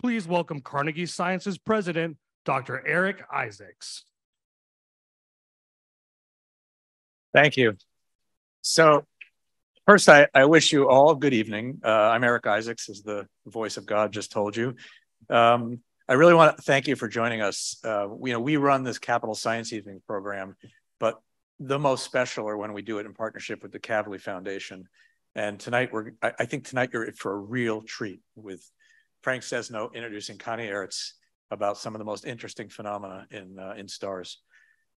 Please welcome Carnegie Sciences President, Dr. Eric Isaacs. Thank you. So first, I, I wish you all good evening. Uh, I'm Eric Isaacs, as the voice of God just told you. Um, I really want to thank you for joining us. Uh, you know, we run this Capital Science Evening program, but the most special are when we do it in partnership with the Kavli Foundation. And tonight, we're I, I think tonight you're for a real treat with Frank Sesno introducing Conny Aerts about some of the most interesting phenomena in uh, in stars.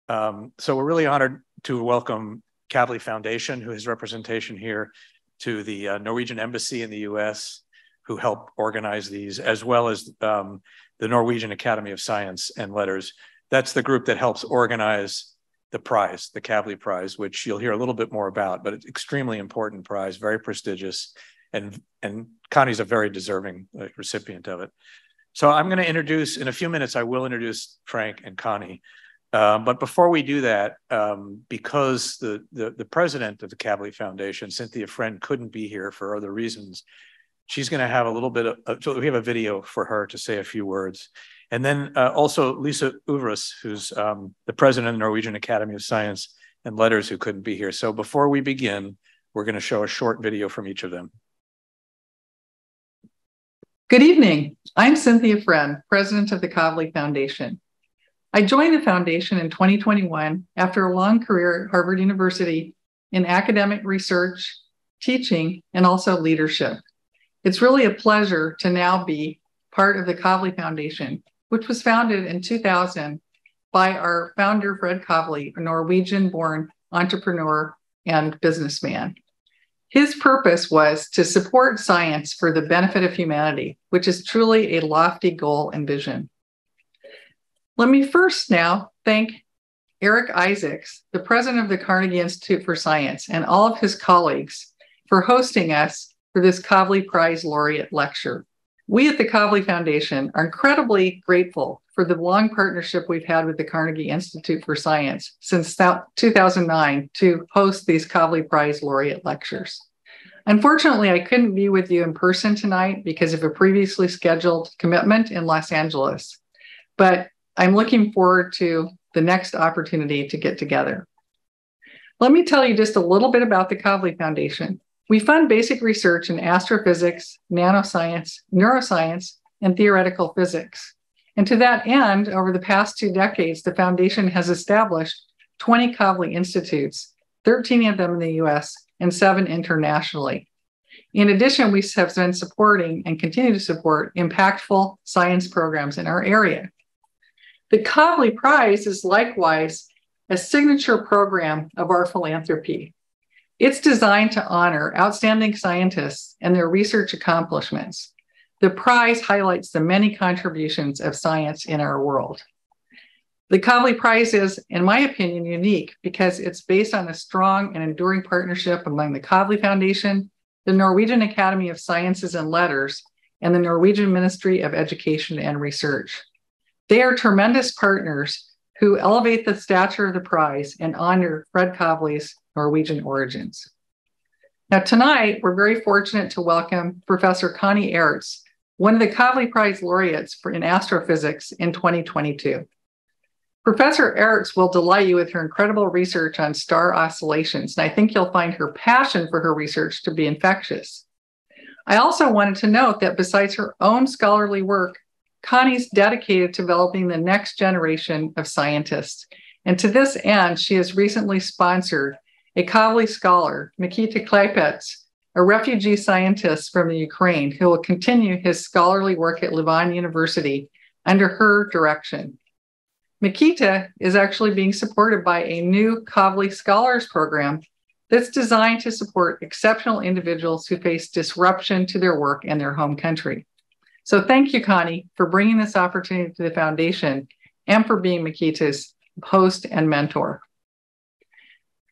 Um, so we're really honored to welcome Kavli Foundation, who has representation here, to the uh, Norwegian Embassy in the U.S., who help organize these, as well as um, the Norwegian Academy of Science and Letters. That's the group that helps organize the prize, the Kavli Prize, which you'll hear a little bit more about, but it's extremely important prize, very prestigious, and and Conny's a very deserving uh, recipient of it. So I'm going to introduce in a few minutes. I will introduce Frank and Conny, um, but before we do that, um, because the, the the president of the Kavli Foundation, Cynthia Friend, couldn't be here for other reasons, she's going to have a little bit of, so we have a video for her to say a few words. And then uh, also Lisa Øvreås, who's um, the president of the Norwegian Academy of Science and Letters, who couldn't be here. So before we begin, we're going to show a short video from each of them. Good evening. I'm Cynthia Friend, president of the Kavli Foundation. I joined the foundation in 2021 after a long career at Harvard University in academic research, teaching, and also leadership. It's really a pleasure to now be part of the Kavli Foundation, which was founded in 2000 by our founder, Fred Kavli, a Norwegian born entrepreneur and businessman. His purpose was to support science for the benefit of humanity, which is truly a lofty goal and vision. Let me first now thank Eric Isaacs, the president of the Carnegie Institute for Science, and all of his colleagues for hosting us for this Kavli Prize laureate lecture. We at the Kavli Foundation are incredibly grateful for the long partnership we've had with the Carnegie Institute for Science since 2009 to host these Kavli Prize laureate lectures. Unfortunately, I couldn't be with you in person tonight because of a previously scheduled commitment in Los Angeles, but I'm looking forward to the next opportunity to get together. Let me tell you just a little bit about the Kavli Foundation. We fund basic research in astrophysics, nanoscience, neuroscience, and theoretical physics. And to that end, over the past two decades, the foundation has established 20 Kavli Institutes, 13 of them in the US and seven internationally. In addition, we have been supporting and continue to support impactful science programs in our area. The Kavli Prize is likewise a signature program of our philanthropy. It's designed to honor outstanding scientists and their research accomplishments. The prize highlights the many contributions of science in our world. The Kavli Prize is, in my opinion, unique because it's based on a strong and enduring partnership among the Kavli Foundation, the Norwegian Academy of Sciences and Letters, and the Norwegian Ministry of Education and Research. They are tremendous partners who elevate the stature of the prize and honor Fred Kavli's Norwegian origins. Now, tonight, we're very fortunate to welcome Professor Conny Aerts, one of the Kavli Prize laureates for, in astrophysics in 2022. Professor Aerts will delight you with her incredible research on star oscillations, and I think you'll find her passion for her research to be infectious. I also wanted to note that besides her own scholarly work, Conny's dedicated to developing the next generation of scientists. And to this end, she has recently sponsored a Kavli scholar, Mikita Klepets, a refugee scientist from the Ukraine who will continue his scholarly work at Louvain University under her direction. Mikita is actually being supported by a new Kavli Scholars Program that's designed to support exceptional individuals who face disruption to their work in their home country. So thank you, Conny, for bringing this opportunity to the foundation and for being Mikita's host and mentor.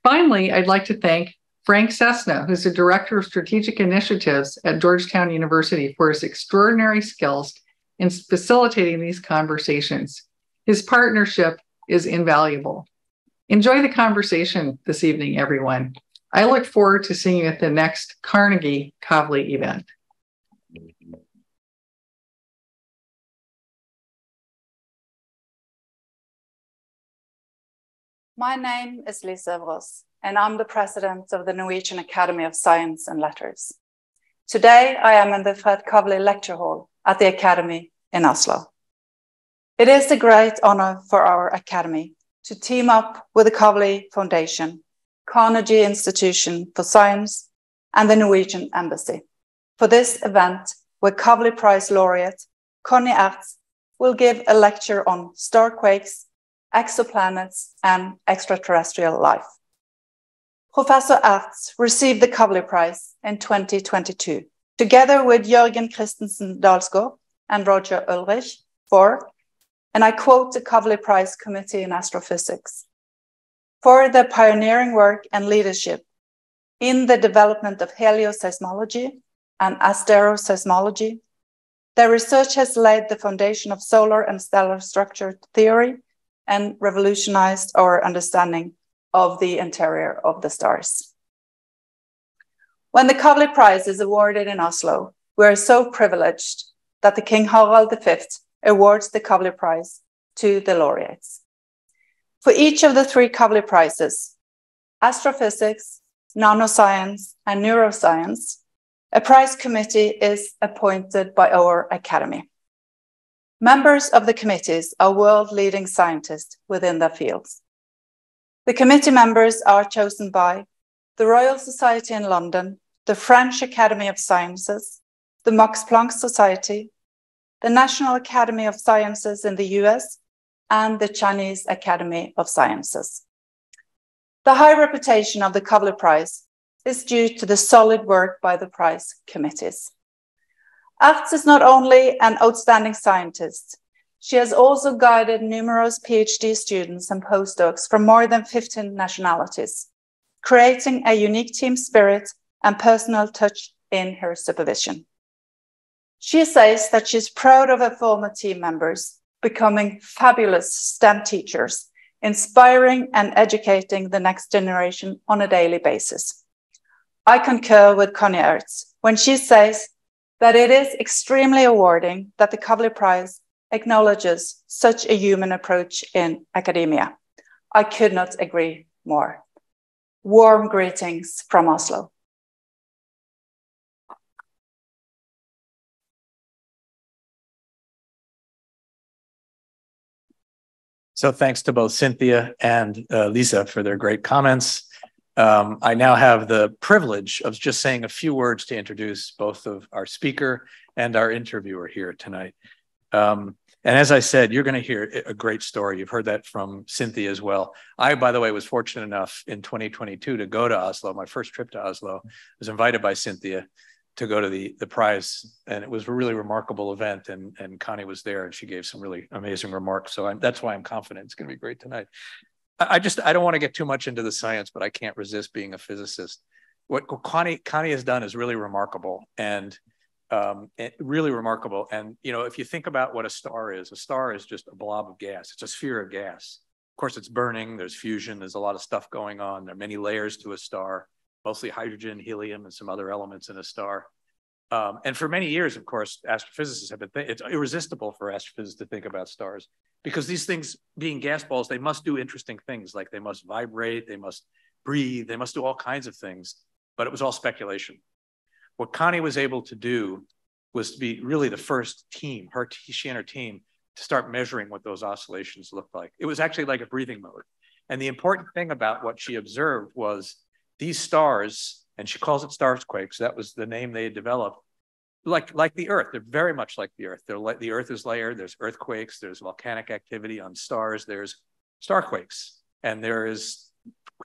Finally, I'd like to thank Frank Sesno, who's the Director of Strategic Initiatives at Georgetown University, for his extraordinary skills in facilitating these conversations. His partnership is invaluable. Enjoy the conversation this evening, everyone. I look forward to seeing you at the next Carnegie Kavli event. My name is Lisa Øvreås and I'm the president of the Norwegian Academy of Science and Letters. Today, I am in the Fred Kavli Lecture Hall at the Academy in Oslo. It is a great honor for our Academy to team up with the Kavli Foundation, Carnegie Institution for Science, and the Norwegian Embassy for this event where Kavli Prize laureate Conny Aerts will give a lecture on starquakes exoplanets, and extraterrestrial life. Professor Aerts received the Kavli Prize in 2022, together with Jørgen Christensen Dalsgaard and Roger Ulrich for, and I quote the Kavli Prize Committee in Astrophysics, for their pioneering work and leadership in the development of helioseismology and asteroseismology. Their research has laid the foundation of solar and stellar structure theory and revolutionized our understanding of the interior of the stars. When the Kavli Prize is awarded in Oslo, we are so privileged that the King Harald V awards the Kavli Prize to the laureates. For each of the three Kavli Prizes, astrophysics, nanoscience, and neuroscience, a prize committee is appointed by our academy. Members of the committees are world leading scientists within their fields. The committee members are chosen by the Royal Society in London, the French Academy of Sciences, the Max Planck Society, the National Academy of Sciences in the US, and the Chinese Academy of Sciences. The high reputation of the Kavli Prize is due to the solid work by the prize committees. Aerts is not only an outstanding scientist, she has also guided numerous PhD students and postdocs from more than 15 nationalities, creating a unique team spirit and personal touch in her supervision. She says that she's proud of her former team members becoming fabulous STEM teachers, inspiring and educating the next generation on a daily basis. I concur with Conny Aerts when she says that it is extremely awarding that the Kavli Prize acknowledges such a human approach in academia. I could not agree more. Warm greetings from Oslo. So thanks to both Cynthia and uh, Lisa for their great comments. Um, I now have the privilege of just saying a few words to introduce both of our speaker and our interviewer here tonight. Um, and as I said, you're going to hear a great story. You've heard that from Cynthia as well. I, by the way, was fortunate enough in 2022 to go to Oslo. My first trip to Oslo I was invited by Cynthia to go to the the prize, and it was a really remarkable event. And and Conny was there, and she gave some really amazing remarks. So I'm, that's why I'm confident it's going to be great tonight. I just I don't want to get too much into the science, but I can't resist being a physicist. What Conny Conny has done is really remarkable and um, really remarkable. And you know, if you think about what a star is, a star is just a blob of gas. It's a sphere of gas. Of course, it's burning. There's fusion. There's a lot of stuff going on. There are many layers to a star, mostly hydrogen, helium, and some other elements in a star. Um, and for many years, of course, astrophysicists have been, it's irresistible for astrophysicists to think about stars because these things being gas balls, they must do interesting things like they must vibrate, they must breathe, they must do all kinds of things, but it was all speculation. What Conny was able to do was to be really the first team, her, she and her team, to start measuring what those oscillations looked like. It was actually like a breathing mode. And the important thing about what she observed was these stars and she calls it starquakes. That was the name they had developed. Like, like the Earth, they're very much like the Earth. They're like the Earth is layered. There's earthquakes. There's volcanic activity on stars. There's starquakes, and there is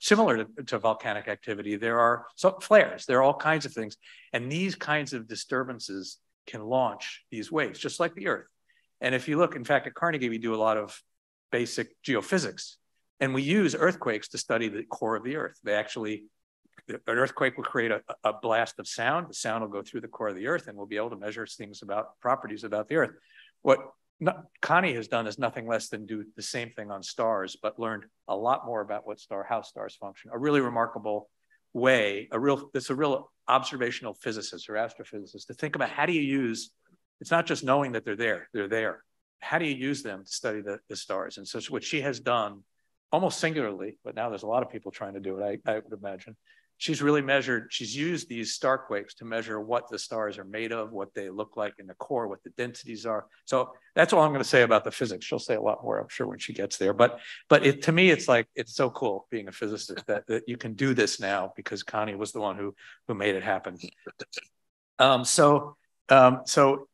similar to, to volcanic activity. There are flares. There are all kinds of things, and these kinds of disturbances can launch these waves, just like the Earth. And if you look, in fact, at Carnegie, we do a lot of basic geophysics, and we use earthquakes to study the core of the Earth. They actually an earthquake will create a, a, blast of sound. The sound will go through the core of the earth, and we'll be able to measure things about properties about the earth. What Conny has done is nothing less than do the same thing on stars, but learned a lot more about what star, how stars function. A really remarkable way, a real, it's a real observational physicist or astrophysicist to think about how do you use, it's not just knowing that they're there, they're there. How do you use them to study the, the stars? And so what she has done almost singularly, but now there's a lot of people trying to do it, I, I would imagine. She's really measured, she's used these starquakes to measure what the stars are made of, what they look like in the core, what the densities are. So that's all I'm going to say about the physics. She'll say a lot more, I'm sure, when she gets there. But but it, to me, it's like it's so cool being a physicist that, that you can do this now because Conny was the one who who made it happen. Um, so um, so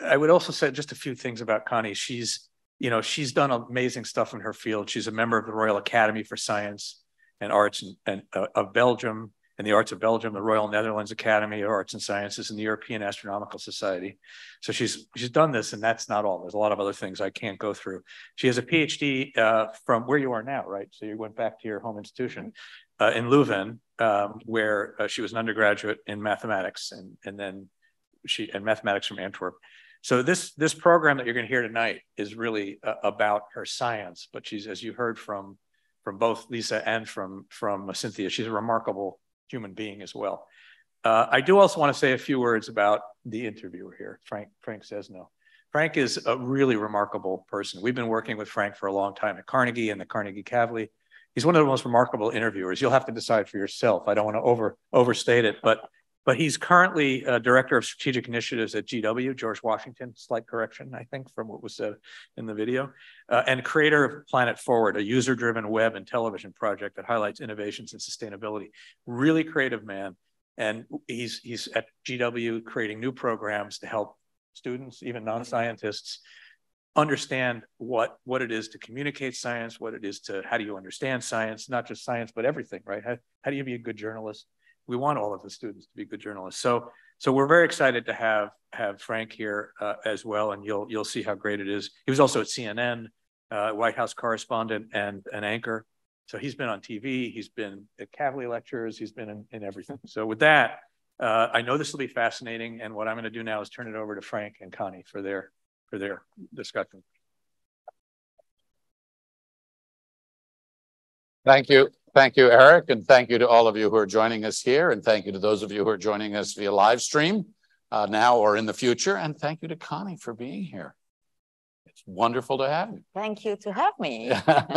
I would also say just a few things about Conny. She's you know, she's done amazing stuff in her field. She's a member of the Royal Academy for Science and Arts and, uh, of Belgium and the Arts of Belgium, the Royal Netherlands Academy of Arts and Sciences, and the European Astronomical Society. So she's she's done this, and that's not all. There's a lot of other things I can't go through. She has a PhD uh, from where you are now, right? So you went back to your home institution uh, in Leuven, um, where uh, she was an undergraduate in mathematics, and and then she and mathematics from Antwerp. So this this program that you're going to hear tonight is really uh, about her science, but she's as you heard from from both Lisa and from from Cynthia, she's a remarkable human being as well. Uh, I do also want to say a few words about the interviewer here, Frank Frank Sesno. Frank is a really remarkable person. We've been working with Frank for a long time at Carnegie and the Carnegie Kavli. He's one of the most remarkable interviewers. You'll have to decide for yourself. I don't want to over overstate it, but but he's currently director of strategic initiatives at GW, George Washington, slight correction, I think, from what was said in the video, uh, and creator of Planet Forward, a user driven web and television project that highlights innovations in sustainability. Really creative man. And he's, he's at GW creating new programs to help students, even non scientists, understand what what it is to communicate science, what it is to how do you understand science, not just science, but everything, right? How, how do you be a good journalist? We want all of the students to be good journalists. So, so we're very excited to have have Frank here uh, as well, and you'll you'll see how great it is. He was also at CNN, uh, White House correspondent and an anchor. So he's been on TV, he's been at Kavli lectures, he's been in, in everything. So with that, uh, I know this will be fascinating, and what I'm going to do now is turn it over to Frank and Conny for their for their discussion. Thank you. Thank you, Eric, and thank you to all of you who are joining us here, and thank you to those of you who are joining us via live stream uh, now or in the future, and thank you to Conny for being here. It's wonderful to have you. Thank you to have me.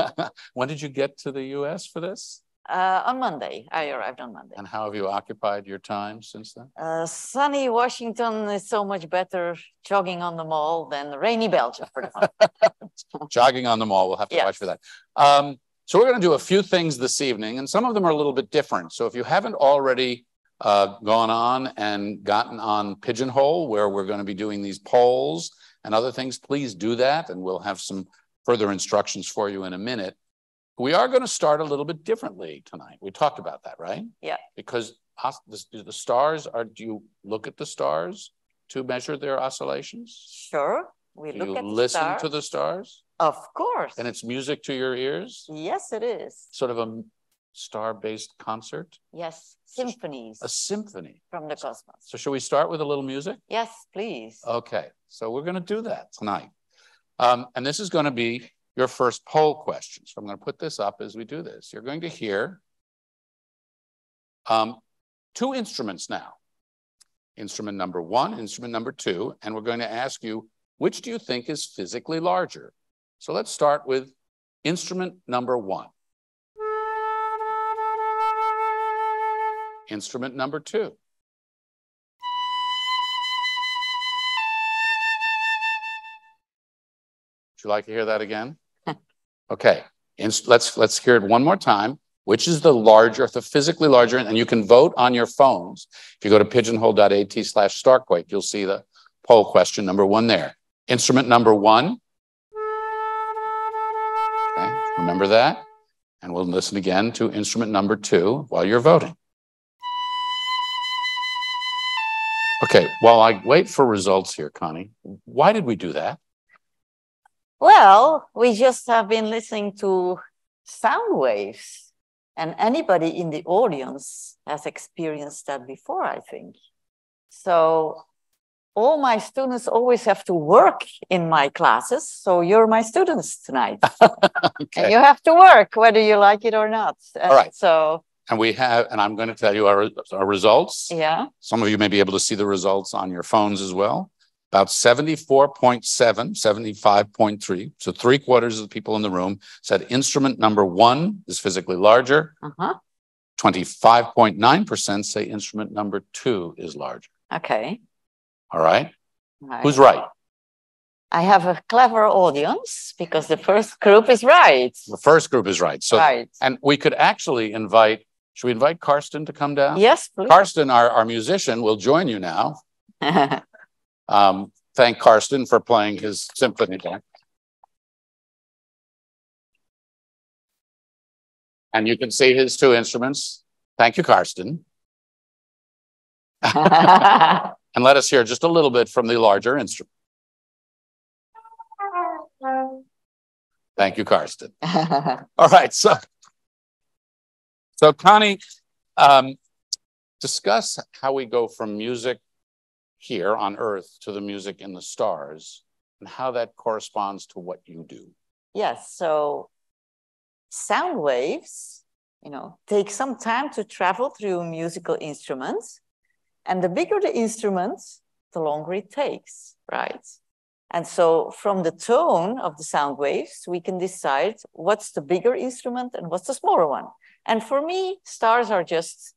when did you get to the U.S. for this? Uh, on Monday. I arrived on Monday. And how have you occupied your time since then? Uh, sunny Washington is so much better jogging on the mall than rainy Belgium for the Jogging on the mall, we'll have to yes. watch for that. Um, so we're going to do a few things this evening, and some of them are a little bit different. So if you haven't already uh, gone on and gotten on Pigeonhole, where we're going to be doing these polls and other things, please do that, and we'll have some further instructions for you in a minute. We are going to start a little bit differently tonight. We talked about that, right? Yeah. Because the, the stars are, do you look at the stars to measure their oscillations? Sure. We look at the other. do look you at listen to the stars? Of course. And it's music to your ears? Yes, it is. Sort of a star-based concert? Yes, symphonies. A symphony. From the cosmos. So should we start with a little music? Yes, please. Okay, so we're going to do that tonight. Um, and this is going to be your first poll question. So I'm going to put this up as we do this. You're going to hear um, two instruments now. Instrument number one, instrument number two, and we're going to ask you, which do you think is physically larger? So let's start with instrument number one. Instrument number two. Would you like to hear that again? okay, let's, let's hear it one more time. Which is the larger, the physically larger, and you can vote on your phones. If you go to pigeonhole.at slash starquake, you'll see the poll question number one there. Instrument number one. Remember that? And we'll listen again to instrument number two while you're voting. Okay, while I wait for results here, Conny, why did we do that? Well, we just have been listening to sound waves, and anybody in the audience has experienced that before, I think. So all my students always have to work in my classes. So you're my students tonight. okay. And you have to work whether you like it or not. All right. So and we have, and I'm going to tell you our, our results. Yeah. Some of you may be able to see the results on your phones as well. about 74.7, 75.3. So three quarters of the people in the room said instrument number one is physically larger. Uh-huh. 25.9% say instrument number two is larger. Okay. All right. Who's right? I have a clever audience because the first group is right. The first group is right. So, right. and we could actually invite, should we invite Karsten to come down? Yes, please. Karsten, our, our musician, will join you now. Um, thank Karsten for playing his symphony. And you can see his two instruments. Thank you, Karsten. And let us hear just a little bit from the larger instrument. Thank you, Karsten. All right, so so Conny, um, discuss how we go from music here on Earth to the music in the stars, and how that corresponds to what you do. yes, so sound waves, you know, take some time to travel through musical instruments. And the bigger the instrument, the longer it takes, right? And so from the tone of the sound waves, we can decide what's the bigger instrument and what's the smaller one. And for me, stars are just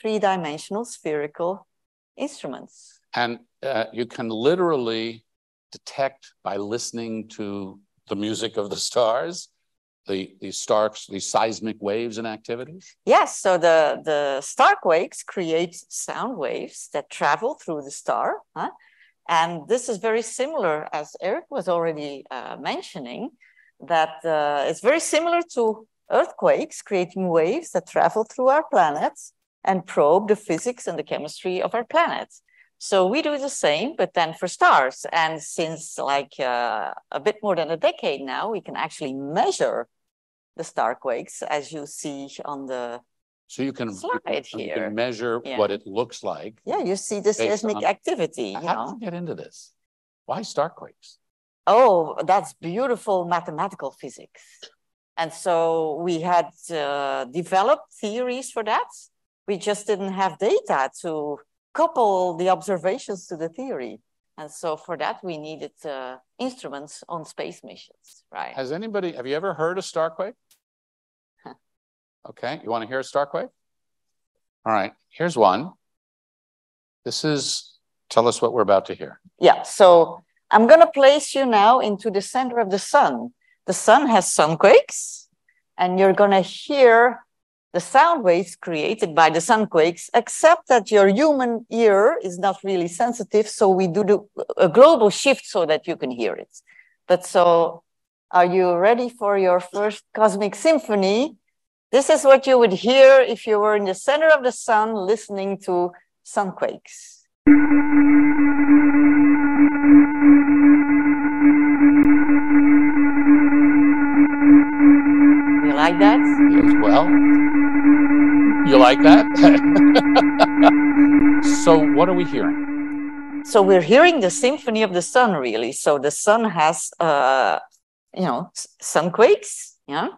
three-dimensional spherical instruments. And uh, you can literally detect by listening to the music of the stars, the, the stars, the seismic waves and activities. Yes, so the, the star quakes create sound waves that travel through the star. Huh? And this is very similar, as Eric was already uh, mentioning, that uh, it's very similar to earthquakes creating waves that travel through our planets and probe the physics and the chemistry of our planet. So we do the same, but then for stars. And since like uh, a bit more than a decade now, we can actually measure the star quakes as you see on the So you can, slide you here. can measure Yeah. what it looks like. Yeah, you see the seismic on- activity, you How did know. you get into this? Why starquakes? Oh, that's beautiful mathematical physics. And so we had uh, developed theories for that. We just didn't have data to couple the observations to the theory. And so for that, we needed uh, instruments on space missions, right? Has anybody, have you ever heard a starquake? Okay, you want to hear a starquake? All right, here's one. This is, tell us what we're about to hear. Yeah, so I'm going to place you now into the center of the sun. The sun has sunquakes, and you're going to hear the sound waves created by the sunquakes, except that your human ear is not really sensitive. So we do the, a global shift so that you can hear it. But so, are you ready for your first cosmic symphony? This is what you would hear if you were in the center of the sun listening to sunquakes. You like that? As well. You like that? so, what are we hearing? So we're hearing the symphony of the sun, really. So the sun has, uh, you know, sunquakes, yeah,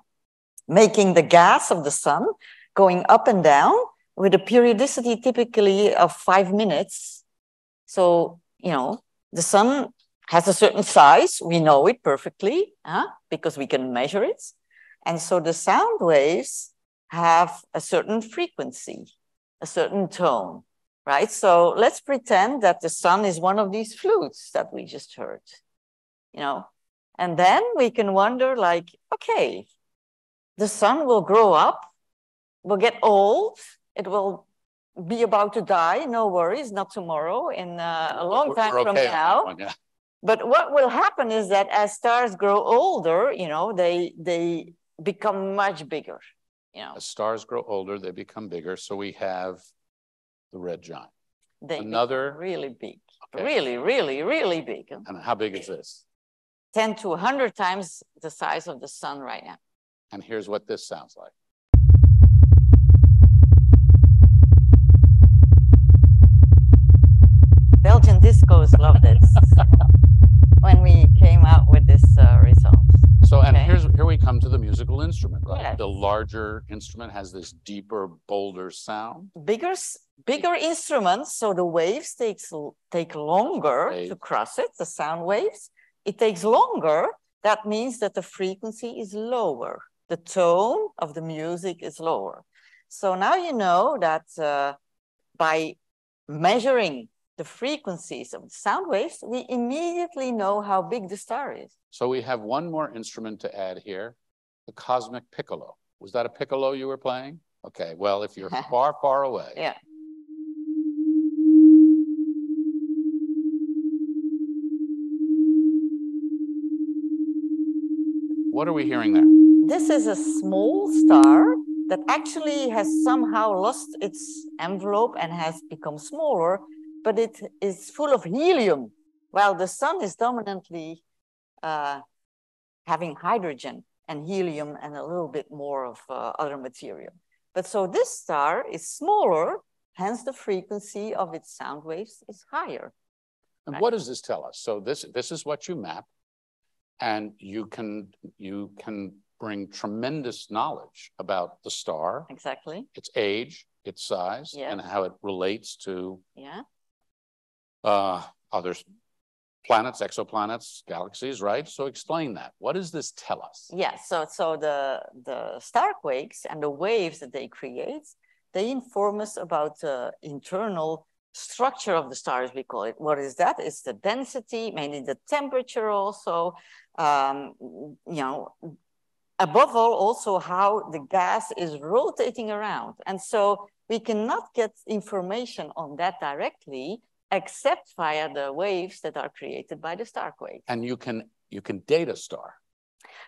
making the gas of the sun going up and down with a periodicity typically of five minutes. So, you know, the sun has a certain size. We know it perfectly huh? because we can measure it. And so the sound waves have a certain frequency, a certain tone right? So let's pretend that the sun is one of these flutes that we just heard, you know, and then we can wonder like, okay, the sun will grow up, will get old, it will be about to die, no worries, not tomorrow, in uh, a long We're- time we're from okay now. one, yeah. But what will happen is that as stars grow older, you know, they they become much bigger, you know, As stars grow older, they become bigger. So, we have the red giant. they Another- really big, Okay. really, really, really big. And how big is this? 10 to 100 times the size of the sun right now. And here's what this sounds like. Belgian discos love this when we came out with this uh, result. So, and Okay. here's here we come to the musical instrument, right? Yes. The larger instrument has this deeper, bolder sound. Bigger, bigger instruments, so the waves takes take longer Right. to cross it, the sound waves. It takes longer. That means that the frequency is lower. The tone of the music is lower. So now you know that uh, by measuring the frequencies of the sound waves, we immediately know how big the star is. So we have one more instrument to add here, the cosmic piccolo. Was that a piccolo you were playing? Okay, well, if you're far, far away. Yeah. What are we hearing there? This is a small star that actually has somehow lost its envelope and has become smaller, but it is full of helium, while the sun is dominantly uh, having hydrogen and helium and a little bit more of uh, other material. But so this star is smaller, hence the frequency of its sound waves is higher. And Right. what does this tell us? So this this is what you map, and you can you can bring tremendous knowledge about the star, Exactly. its age, its size, Yes. and how it relates to Yeah. uh, other planets, exoplanets, galaxies, right? So explain that. What does this tell us? Yeah, so so the the star quakes and the waves that they create, they inform us about the internal structure of the stars. We call it. What is that? It's the density, mainly the temperature, also. Um, you know, above all, also how the gas is rotating around, and so we cannot get information on that directly, except via the waves that are created by the star quake. And you can you can date a star.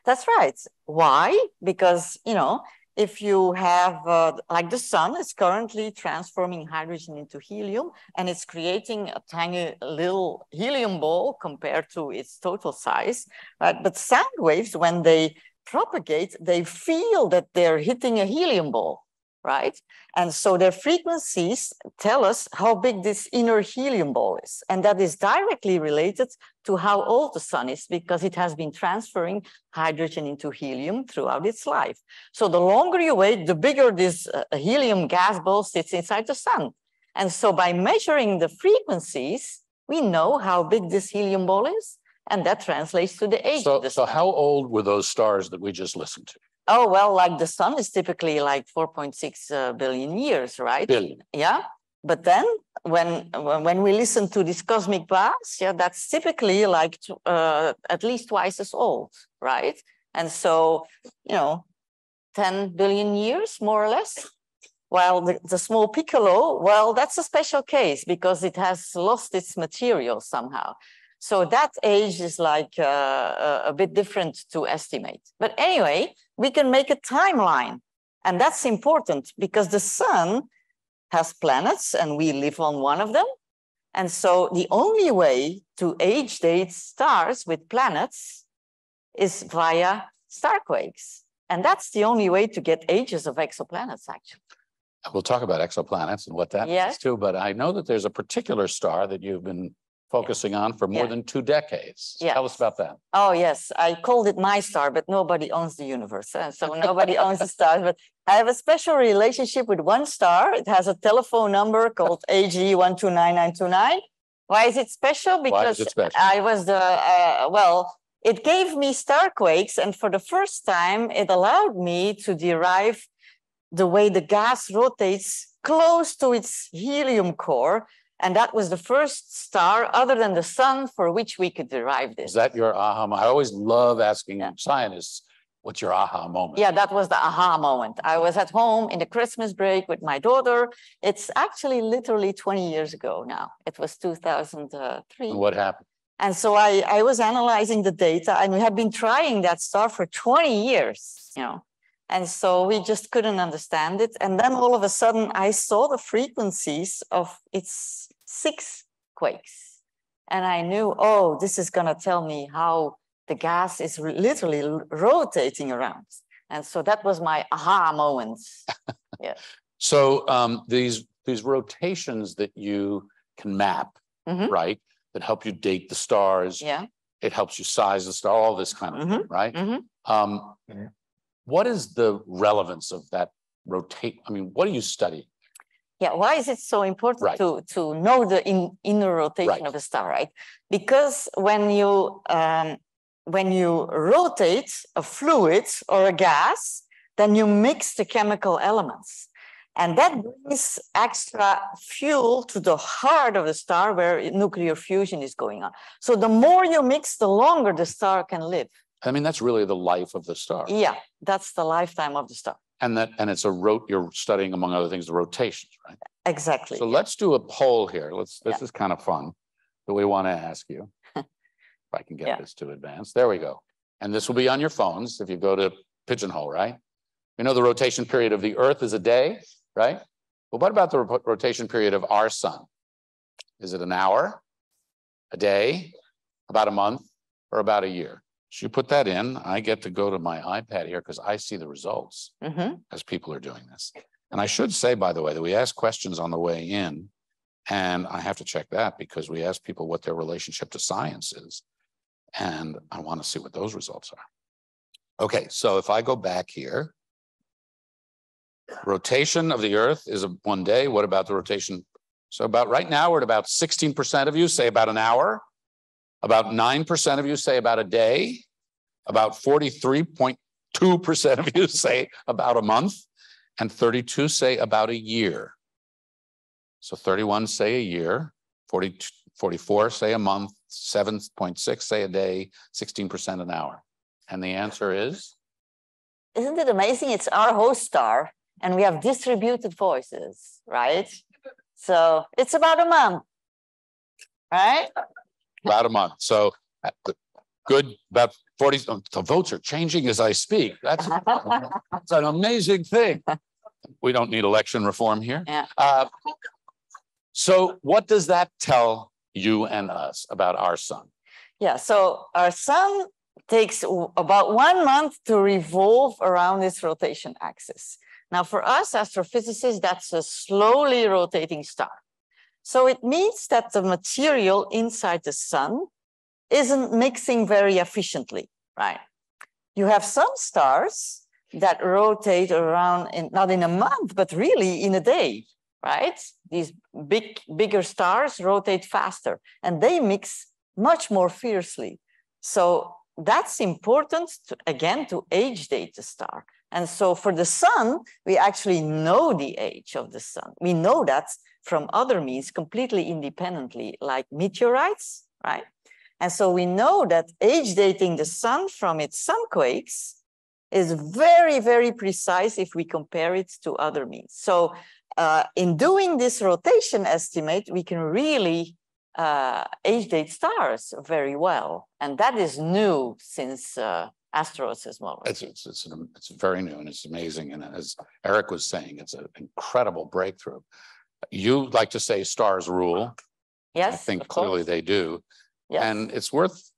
That's right. Why? Because, you know, if you have, uh, like the sun is currently transforming hydrogen into helium and it's creating a tiny little helium ball compared to its total size, right? But sound waves, when they propagate, they feel that they're hitting a helium ball, right? And so their frequencies tell us how big this inner helium ball is. And that is directly related to how old the sun is because it has been transferring hydrogen into helium throughout its life. So the longer you wait, the bigger this uh, helium gas ball sits inside the sun. And so by measuring the frequencies, we know how big this helium ball is. And that translates to the age So of the so how old were those stars that we just listened to? Oh, well, like the sun is typically like 4.6 uh, billion years, right? Billion. Yeah. But then when, when we listen to this cosmic bass, yeah, that's typically like uh, at least twice as old, right? And so, you know, 10 billion years, more or less. While the, the small piccolo, well, that's a special case because it has lost its material somehow. So that age is like uh, a, bit different to estimate. But anyway, we can make a timeline. And that's important because the sun has planets and we live on one of them. And so the only way to age date stars with planets is via starquakes. And that's the only way to get ages of exoplanets, actually. We'll talk about exoplanets and what that Yeah. means too, but I know that there's a particular star that you've been focusing on for more Yeah. than two decades. Yeah. Tell us about that. Oh, yes. I called it my star, but nobody owns the universe. uh, So nobody owns the stars. But I have a special relationship with one star. It has a telephone number called HD129929. Why is it special? Because it special? I was the, uh, well, it gave me star quakes. And for the first time, it allowed me to derive the way the gas rotates close to its helium core. And that was the first star other than the sun for which we could derive this. Is that your aha? mo- I always love asking Yeah. scientists, what's your aha moment? Yeah, that was the aha moment. I was at home in the Christmas break with my daughter. It's actually literally 20 years ago now. It was 2003. Uh, and what happened? And so I, I was analyzing the data and we had been trying that star for 20 years, you know. And so we just couldn't understand it. And then all of a sudden I saw the frequencies of its six quakes. And I knew, oh, this is going to tell me how the gas is re- literally rotating around. And so that was my aha moment. Yeah. So um, these these rotations that you can map, Mhm. right? That help you date the stars. Yeah. It helps you size the star, all this kind of thing, right? Mhm. Um, what is the relevance of that rotate? I mean, what do you study? Yeah, why is it so important Right. to to know the in, inner rotation Right. of a star, right? Because when you um, when you rotate a fluid or a gas, then you mix the chemical elements. And that brings extra fuel to the heart of the star where nuclear fusion is going on. So the more you mix, the longer the star can live. I mean, that's really the life of the star. Yeah, that's the lifetime of the star. And that, and it's a rote you're studying among other things, the rotations, right? Exactly. So let's do a poll here. Let's, this is kind of fun that we want to ask you. If I can Yeah. get this to advance. There we go. And this will be on your phones if you go to Pigeonhole, right? You know, the rotation period of the Earth is a day, right? Well, what about the ro- rotation period of our sun? Is it an hour, a day, about a month, or about a year? So you put that in. I get to go to my iPad here because I see the results Mhm. as people are doing this. And I should say, by the way, that we ask questions on the way in. And I have to check that because we ask people what their relationship to science is. And I want to see what those results are. Okay, so if I go back here, rotation of the earth is a one day. What about the rotation? So about right now, we're at about 16% of you say about an hour. About 9% of you say about a day. About 43.2% of you say about a month. And 32 say about a year. So 31 say a year, 40, 44 say a month, 7.6 say a day, 16% an hour. And the answer is isn't it amazing? It's our host star, and we have distributed voices, right? So it's about a month, right? About a month. So uh, good, about 40, oh, the votes are changing as I speak. That's, that's an amazing thing. We don't need election reform here. Yeah. Uh, so what does that tell you and us about our sun? Yeah. So our sun takes about one month to revolve around its rotation axis. Now, for us astrophysicists, that's a slowly rotating star. So it means that the material inside the sun isn't mixing very efficiently, right? You have some stars that rotate around in not in a month, but really in a day, right? These big, bigger stars rotate faster and they mix much more fiercely. So that's important to, again to age date the star. And so for the sun, we actually know the age of the sun. We know that from other means completely independently, like meteorites, right? And so we know that age dating the sun from its sunquakes is very, very precise if we compare it to other means. So uh, in doing this rotation estimate, we can really uh, age date stars very well. And that is new since uh, asteroseismology. It's, it's, it's, an- it's very new and it's amazing. And as Eric was saying, it's an incredible breakthrough. You like to say stars rule. yes, I think clearly they do. Yes. And it's worth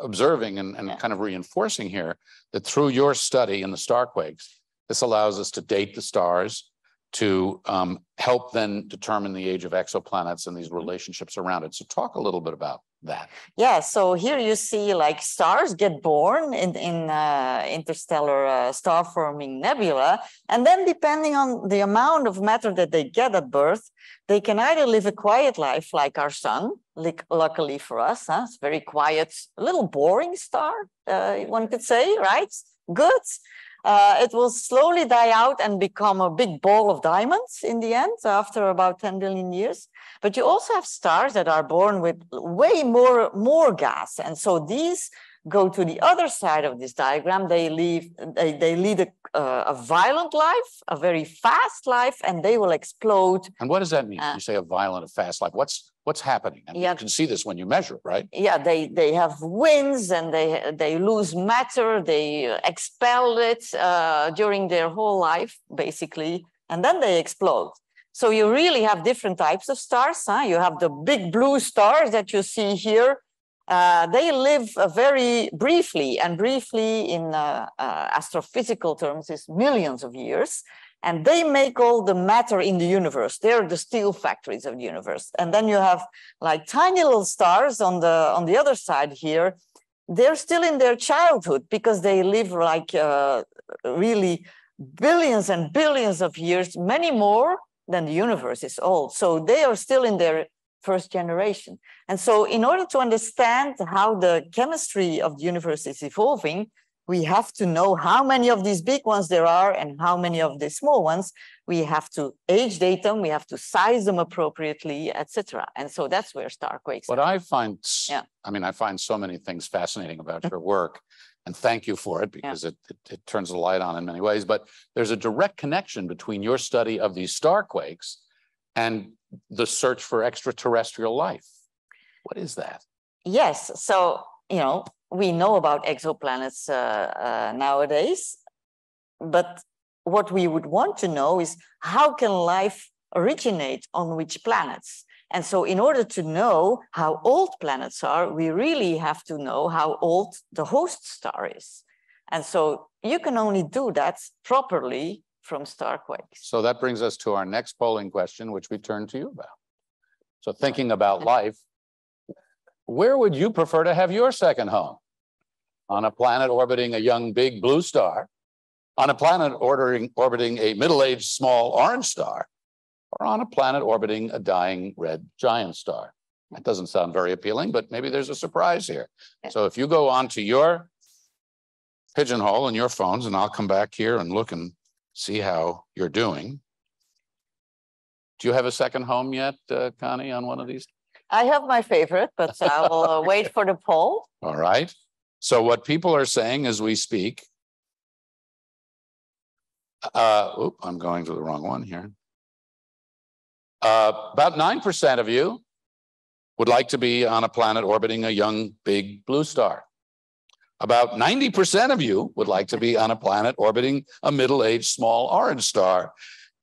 observing and, and Yeah. kind of reinforcing here that through your study in the starquakes, this allows us to date the stars to um, help then determine the age of exoplanets and these Mm-hmm. relationships around it. So talk a little bit about that. Yeah, so here you see like stars get born in, in uh, interstellar uh, star forming nebula. And then, depending on the amount of matter that they get at birth, they can either live a quiet life like our sun, like, luckily for us, huh? it's very quiet, a little boring star, uh, one could say, right? Good. Uh, it will slowly die out and become a big ball of diamonds in the end after about 10 billion years. But you also have stars that are born with way more, more gas. And so these go to the other side of this diagram. They, leave, they, they lead a, uh, a violent life, a very fast life, and they will explode. And what does that mean? Uh, you say a violent, a fast life. What's what's happening? And Yeah. you can see this when you measure it, right? Yeah, they, they have winds and they, they lose matter, they expel it uh, during their whole life, basically, and then they explode. So you really have different types of stars. Huh? You have the big blue stars that you see here. Uh, they live uh, very briefly, and briefly in uh, uh, astrophysical terms is millions of years. And they make all the matter in the universe. They're the steel factories of the universe. And then you have like tiny little stars on the on the other side here. They're still in their childhood because they live like uh, really billions and billions of years, many more than the universe is old. So they are still in their first generation. And so in order to understand how the chemistry of the universe is evolving, we have to know how many of these big ones there are and how many of the small ones. We have to age date them, we have to size them appropriately, etc. And so that's where Starquakes. What I find, Yeah. I mean, I find so many things fascinating about mm-hmm. your work. And thank you for it because it, it, it turns the light on in many ways. But there's a direct connection between your study of these star quakes and the search for extraterrestrial life. What is that? Yes. So, you know, we know about exoplanets uh, uh, nowadays, but what we would want to know is how can life originate on which planets? And so, in order to know how old planets are, we really have to know how old the host star is. And so, you can only do that properly from starquakes. So that brings us to our next polling question, which we turn to you about. So thinking about life, where would you prefer to have your second home? On a planet orbiting a young big blue star, on a planet ordering, orbiting a middle-aged small orange star, or on a planet orbiting a dying red giant star? That doesn't sound very appealing, but maybe there's a surprise here. So if you go on to your pigeonhole in your phones, and I'll come back here and look and see how you're doing. Do you have a second home yet, uh, Conny, on one of these? I have my favorite, but I will uh, wait for the poll. All right. So what people are saying as we speak. Uh, oop, I'm going to the wrong one here. Uh, about nine percent of you would like to be on a planet orbiting a young big blue star. About ninety percent of you would like to be on a planet orbiting a middle-aged small orange star.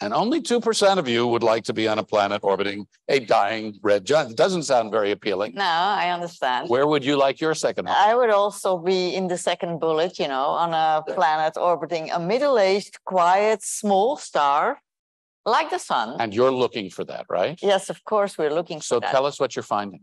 And only two percent of you would like to be on a planet orbiting a dying red giant. It doesn't sound very appealing. No, I understand. Where would you like your second home? I would also be in the second bullet, you know, on a planet orbiting a middle-aged, quiet, small star like the sun. And you're looking for that, right? Yes, of course, we're looking So for that. tell us what you're finding.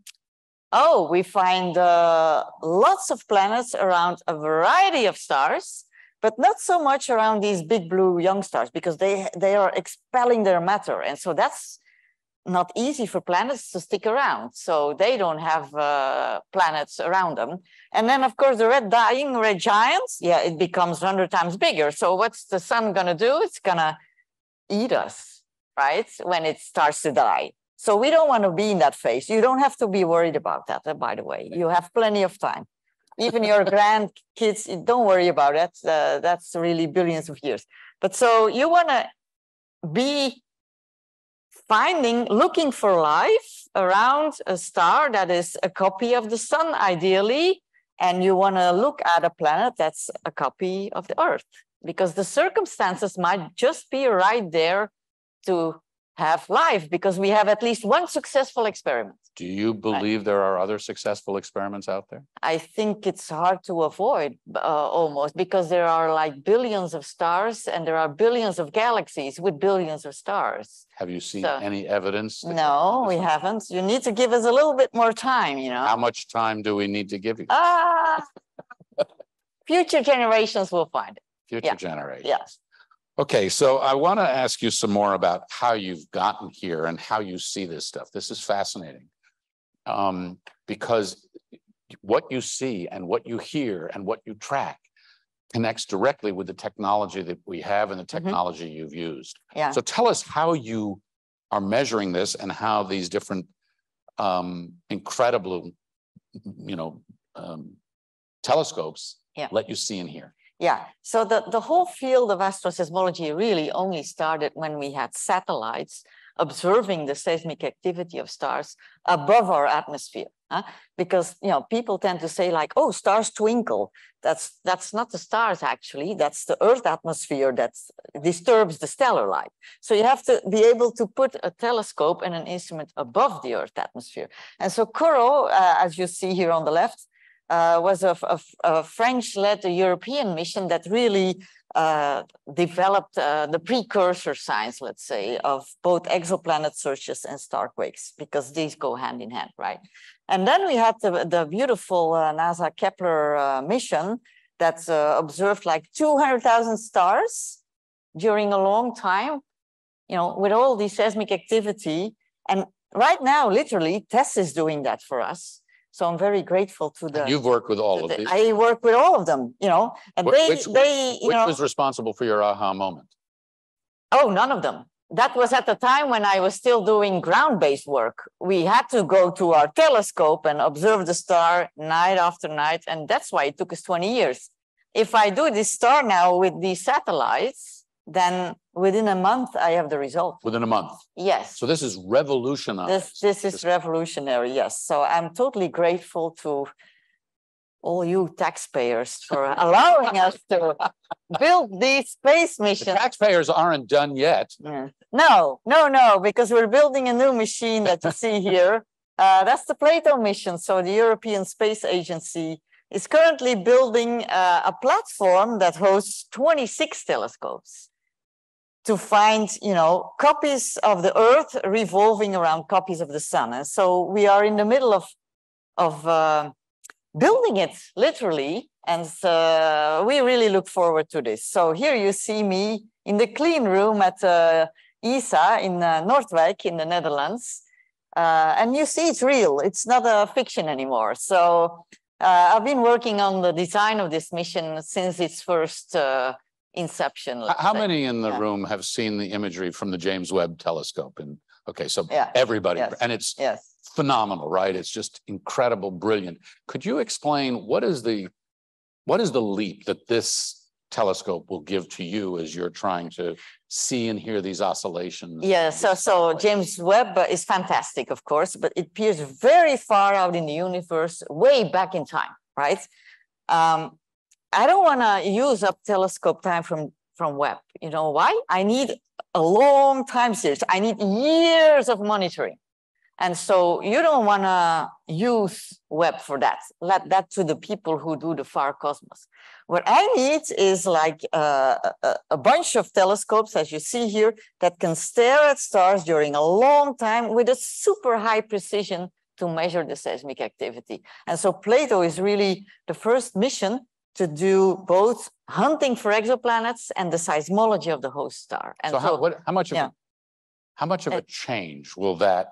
Oh, we find uh, lots of planets around a variety of stars, but not so much around these big blue young stars because they they are expelling their matter, and so that's not easy for planets to stick around. So they don't have uh, planets around them. And then, of course, the red dying red giants, yeah, it becomes hundred times bigger. So what's the sun gonna do? It's gonna eat us, right? When it starts to die. So we don't want to be in that phase. You don't have to be worried about that, uh, by the way. You have plenty of time. Even your grandkids, don't worry about that. Uh, that's really billions of years. But so you want to be finding, looking for life around a star that is a copy of the sun, ideally. And you want to look at a planet that's a copy of the Earth because the circumstances might just be right there to have life because we have at least one successful experiment. Do you believe there are other successful experiments out there? I think it's hard to avoid uh, almost because there are like billions of stars and there are billions of galaxies with billions of stars. Have you seen So- any evidence? No, we haven't. You need to give us a little bit more time, you know. How much time do we need to give you? Ah, future generations will find it. Future yeah, generations. Yes. Okay, so I want to ask you some more about how you've gotten here and how you see this stuff. This is fascinating. Um, because what you see and what you hear and what you track connects directly with the technology that we have and the technology you've used. Yeah. So tell us how you are measuring this and how these different um, incredible, you know, um, telescopes Yeah. let you see and hear. Yeah, so the, the whole field of asteroseismology really only started when we had satellites observing the seismic activity of stars above our atmosphere. huh? Because you know, people tend to say like, oh, stars twinkle. That's that's not the stars actually, that's the Earth atmosphere that disturbs the stellar light. So you have to be able to put a telescope and an instrument above the Earth atmosphere. And so Corot, uh, as you see here on the left, uh, was a, a, a French-led European mission that really uh, developed uh, the precursor science, let's say, of both exoplanet searches and starquakes, because these go hand in hand, right? And then we had the, the beautiful uh, NASA Kepler uh, mission that uh, observed like 200,000 stars during a long time you know, with all the seismic activity. And right now, literally, TESS is doing that for us. So I'm very grateful to the. You've worked with all of the- these. I work with all of them, you know, and Wh- they, which- they, you Which know. was responsible for your aha moment? Oh, none of them. That was at the time when I was still doing ground-based work. We had to go to our telescope and observe the star night after night, and that's why it took us 20 years. If I do this star now with these satellites, then within a month I have the result. Within a month. Yes, So this is revolutionary. this this is this- revolutionary. Yes, so I'm totally grateful to all you taxpayers for allowing us to build these space The missions. taxpayers aren't done yet. Yeah. No, no, no, because we're building a new machine that you see here. Uh, that's the Plato mission. So the European Space Agency is currently building uh, a platform that hosts 26 telescopes to find, you know, copies of the Earth revolving around copies of the Sun. And so we are in the middle of of uh, building it literally, and uh, we really look forward to this. So here you see me in the clean room at uh, ESA in uh, Noordwijk in the Netherlands. Uh, and you see it's real, it's not a fiction anymore. So uh, I've been working on the design of this mission since its first uh, inception. How say. many in the Yeah. room have seen the imagery from the James Webb telescope? And, okay, so Yeah, everybody, yes, and it's yes. phenomenal, right? It's just incredible, brilliant. Could you explain what is the, what is the leap that this telescope will give to you as you're trying to see and hear these oscillations? Yeah, so so James Webb is fantastic, of course, but it appears very far out in the universe, way back in time, right? Um, I don't want to use up telescope time from from Webb. You know why? I need a long time series. I need years of monitoring, and so you don't want to use Webb for that. Let that to the people who do the far cosmos. What I need is like uh, a, a bunch of telescopes, as you see here, that can stare at stars during a long time with a super high precision to measure the seismic activity. And so Plato is really the first mission to do both hunting for exoplanets and the seismology of the host star. And So how, what, how much of, yeah. a- how much of Uh, a change will that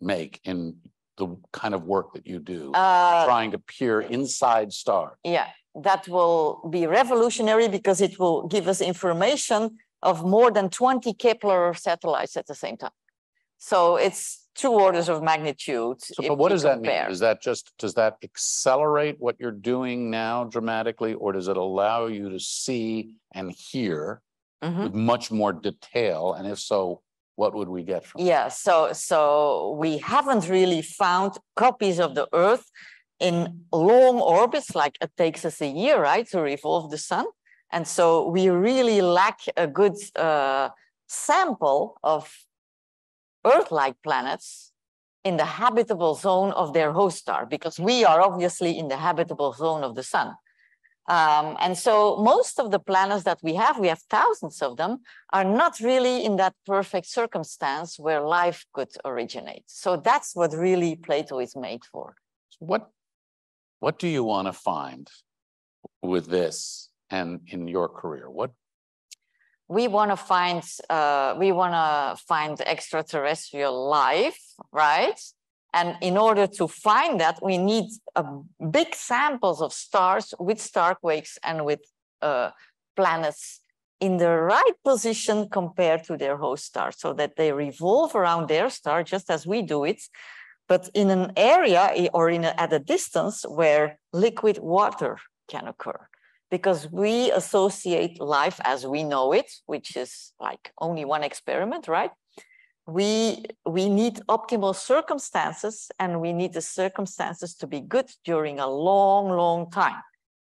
make in the kind of work that you do? uh, Trying to peer inside stars? yeah, that will be revolutionary because it will give us information of more than 20 Kepler satellites at the same time. So it's two orders of magnitude. So, but what does that mean? compare. Does that just, does that accelerate what you're doing now dramatically? Or does it allow you to see and hear Mhm. with much more detail? And if so, what would we get from? it? Yeah, so so we haven't really found copies of the Earth in long orbits, like it takes us a year, right, to revolve the sun. And so we really lack a good uh, sample of Earth-like planets in the habitable zone of their host star, because we are obviously in the habitable zone of the sun. Um, and so most of the planets that we have, we have thousands of them, are not really in that perfect circumstance where life could originate. So that's what really Plato is made for. What, what do you want to find with this and in your career? What, We want to find uh, we want to find extraterrestrial life, right? And in order to find that, we need a big samples of stars with star quakes and with uh, planets in the right position compared to their host star, so that they revolve around their star just as we do it, but in an area or in a, at a distance where liquid water can occur because we associate life as we know it, which is like only one experiment, right? We, we need optimal circumstances and we need the circumstances to be good during a long, long time.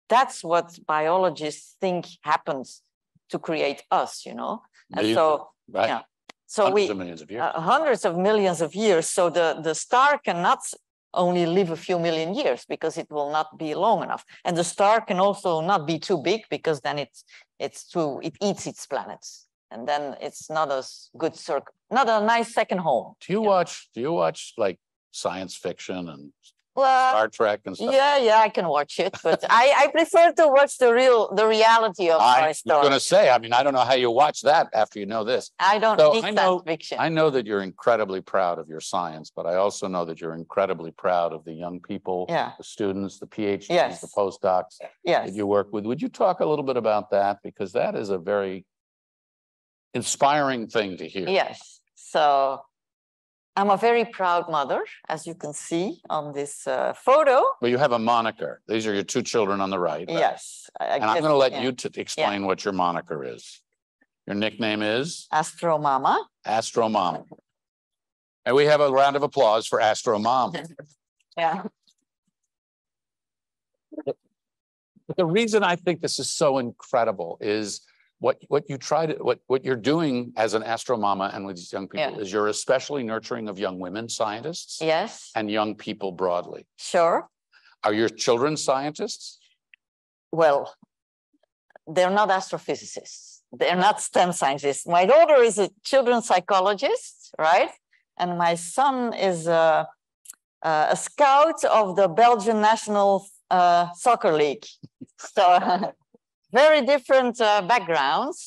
That's what biologists think happens to create us, you know? And so, right? yeah. so Hundreds we, of millions of years. uh, hundreds of millions of years. So the, the star cannot only live a few million years because it will not be long enough. And the star can also not be too big because then it's it's too it eats its planets. And then it's not a good circle, not a nice second home. Do you yeah. watch, do you watch like science fiction and Well, Star Trek and stuff. yeah, yeah, I can watch it, but I, I prefer to watch the real, the reality of I was story. gonna say, I mean, I don't know how you watch that after you know this. I don't So need I know- science fiction. I know that you're incredibly proud of your science, but I also know that you're incredibly proud of the young people, Yeah, the students, the PhDs, the Yes. postdocs yes. that you work with. Would you talk a little bit about that? Because that is a very inspiring thing to hear. Yes, so I'm a very proud mother, as you can see on this uh, photo. But you have a moniker. These are your two children on the right. Yes. I- I And I'm going to let yeah. you to explain what your moniker is. Your nickname is Astro Mama. Astro Mama. And we have a round of applause for Astro Mom. Yeah. But the reason I think this is so incredible is what what you try to what what you're doing as an Astro Mama and with these young people Yeah. is you're especially nurturing of young women scientists Yes, and young people broadly. sure. Are your children scientists? Well, they're not astrophysicists. They're not STEM scientists. My daughter is a children's psychologist, right? And my son is a, a a scout of the Belgian National uh, Soccer League. So very different uh, backgrounds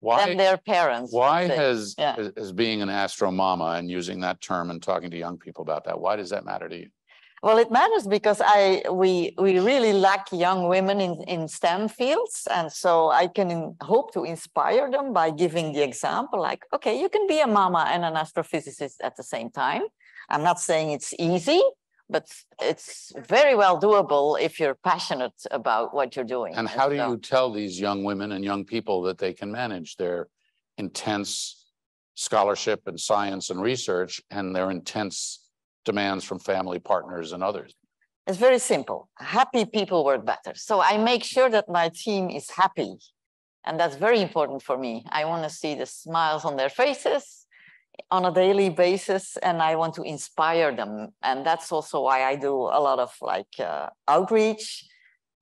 Why than their parents. why has Yeah. as- as being an Astro Mama and using that term and talking to young people about that, why does that matter to you? Well, it matters because I we we really lack young women in in STEM fields, and so I can in- hope to inspire them by giving the example. Like, okay, you can be a mama and an astrophysicist at the same time. I'm not saying it's easy, but it's very well doable if you're passionate about what you're doing. And how do so- you tell these young women and young people that they can manage their intense scholarship and science and research and their intense demands from family partners and others? It's very simple. Happy people work better. So I make sure that my team is happy. And that's very important for me. I want to see the smiles on their faces on a daily basis and I want to inspire them. And that's also why I do a lot of like uh, outreach,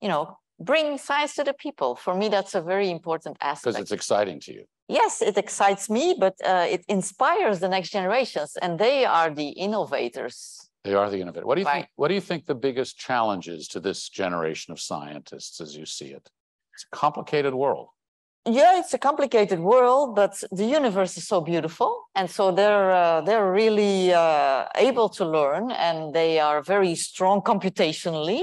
you know, bring science to the people. For me, that's a very important aspect. Because it's exciting to you. Yes, it excites me, but uh, it inspires the next generations and they are the innovators. They are the innovator. What do you think? What do you think the biggest challenge is to this generation of scientists as you see it? It's a complicated world. Yeah it's a complicated world but the universe is so beautiful. And so they're uh, they're really uh, able to learn and they are very strong computationally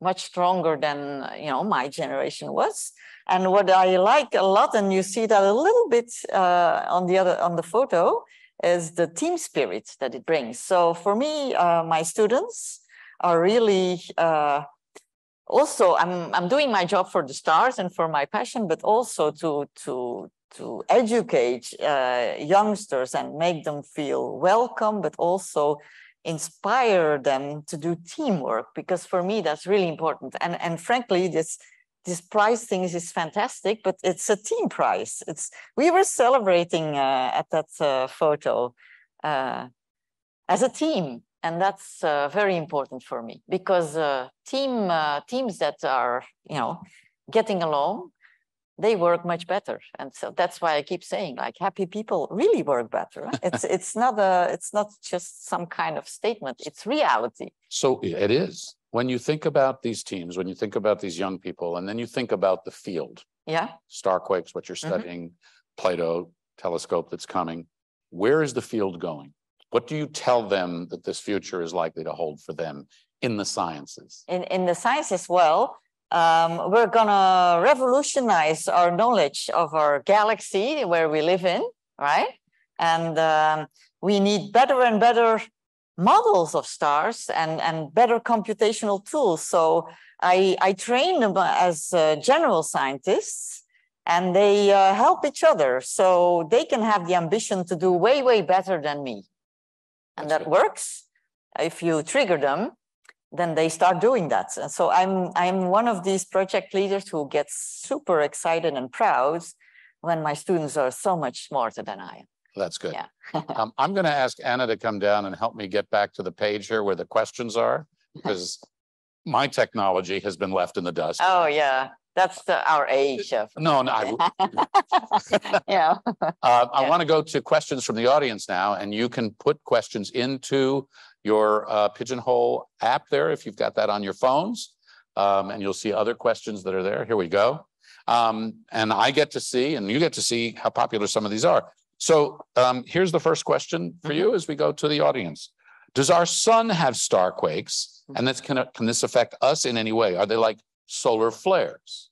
much stronger than you know my generation was. And what i like a lot and you see that a little bit uh, on the other on the photo is the team spirit that it brings. So for me uh, my students are really uh, also I'm I'm doing my job for the stars and for my passion, but also to to to educate uh, youngsters and make them feel welcome, but also inspire them to do teamwork because for me that's really important. And and frankly, this this prize thing is fantastic, but it's a team prize. It's we were celebrating uh, at that uh, photo uh, as a team and that's uh, very important for me because uh, team uh, teams that are you know getting along they work much better and so that's why i keep saying like happy people really work better it's it's not a it's not just some kind of statement it's reality So it is. When you think about these teams, when you think about these young people, and then you think about the field, yeah Starquakes, what you're Mhm. studying, Plato telescope that's coming. Where is the field going? What do you tell them that this future is likely to hold for them in the sciences? in in the sciences, well um, we're gonna revolutionize our knowledge of our galaxy where we live in right? And um, we need better and better models of stars and and better computational tools. So i i train them as uh, general scientists and they uh, help each other so they can have the ambition to do way way better than me and that works if you trigger them then they start doing that. And so I'm I'm one of these project leaders who gets super excited and proud when my students are so much smarter than I am. That's good. Yeah. Um, I'm going to ask Anna to come down and help me get back to the page here where the questions are, because my technology has been left in the dust. Oh yeah, that's the, our age of No, no, I, yeah. Uh, I Yeah. want to go to questions from the audience now, and you can put questions into your uh, Pigeonhole app there if you've got that on your phones. Um, and you'll see other questions that are there. Here we go. Um, and I get to see, and you get to see how popular some of these are. So um, here's the first question for you as we go to the audience. Does our sun have star quakes? And this can, can this affect us in any way? Are they like solar flares?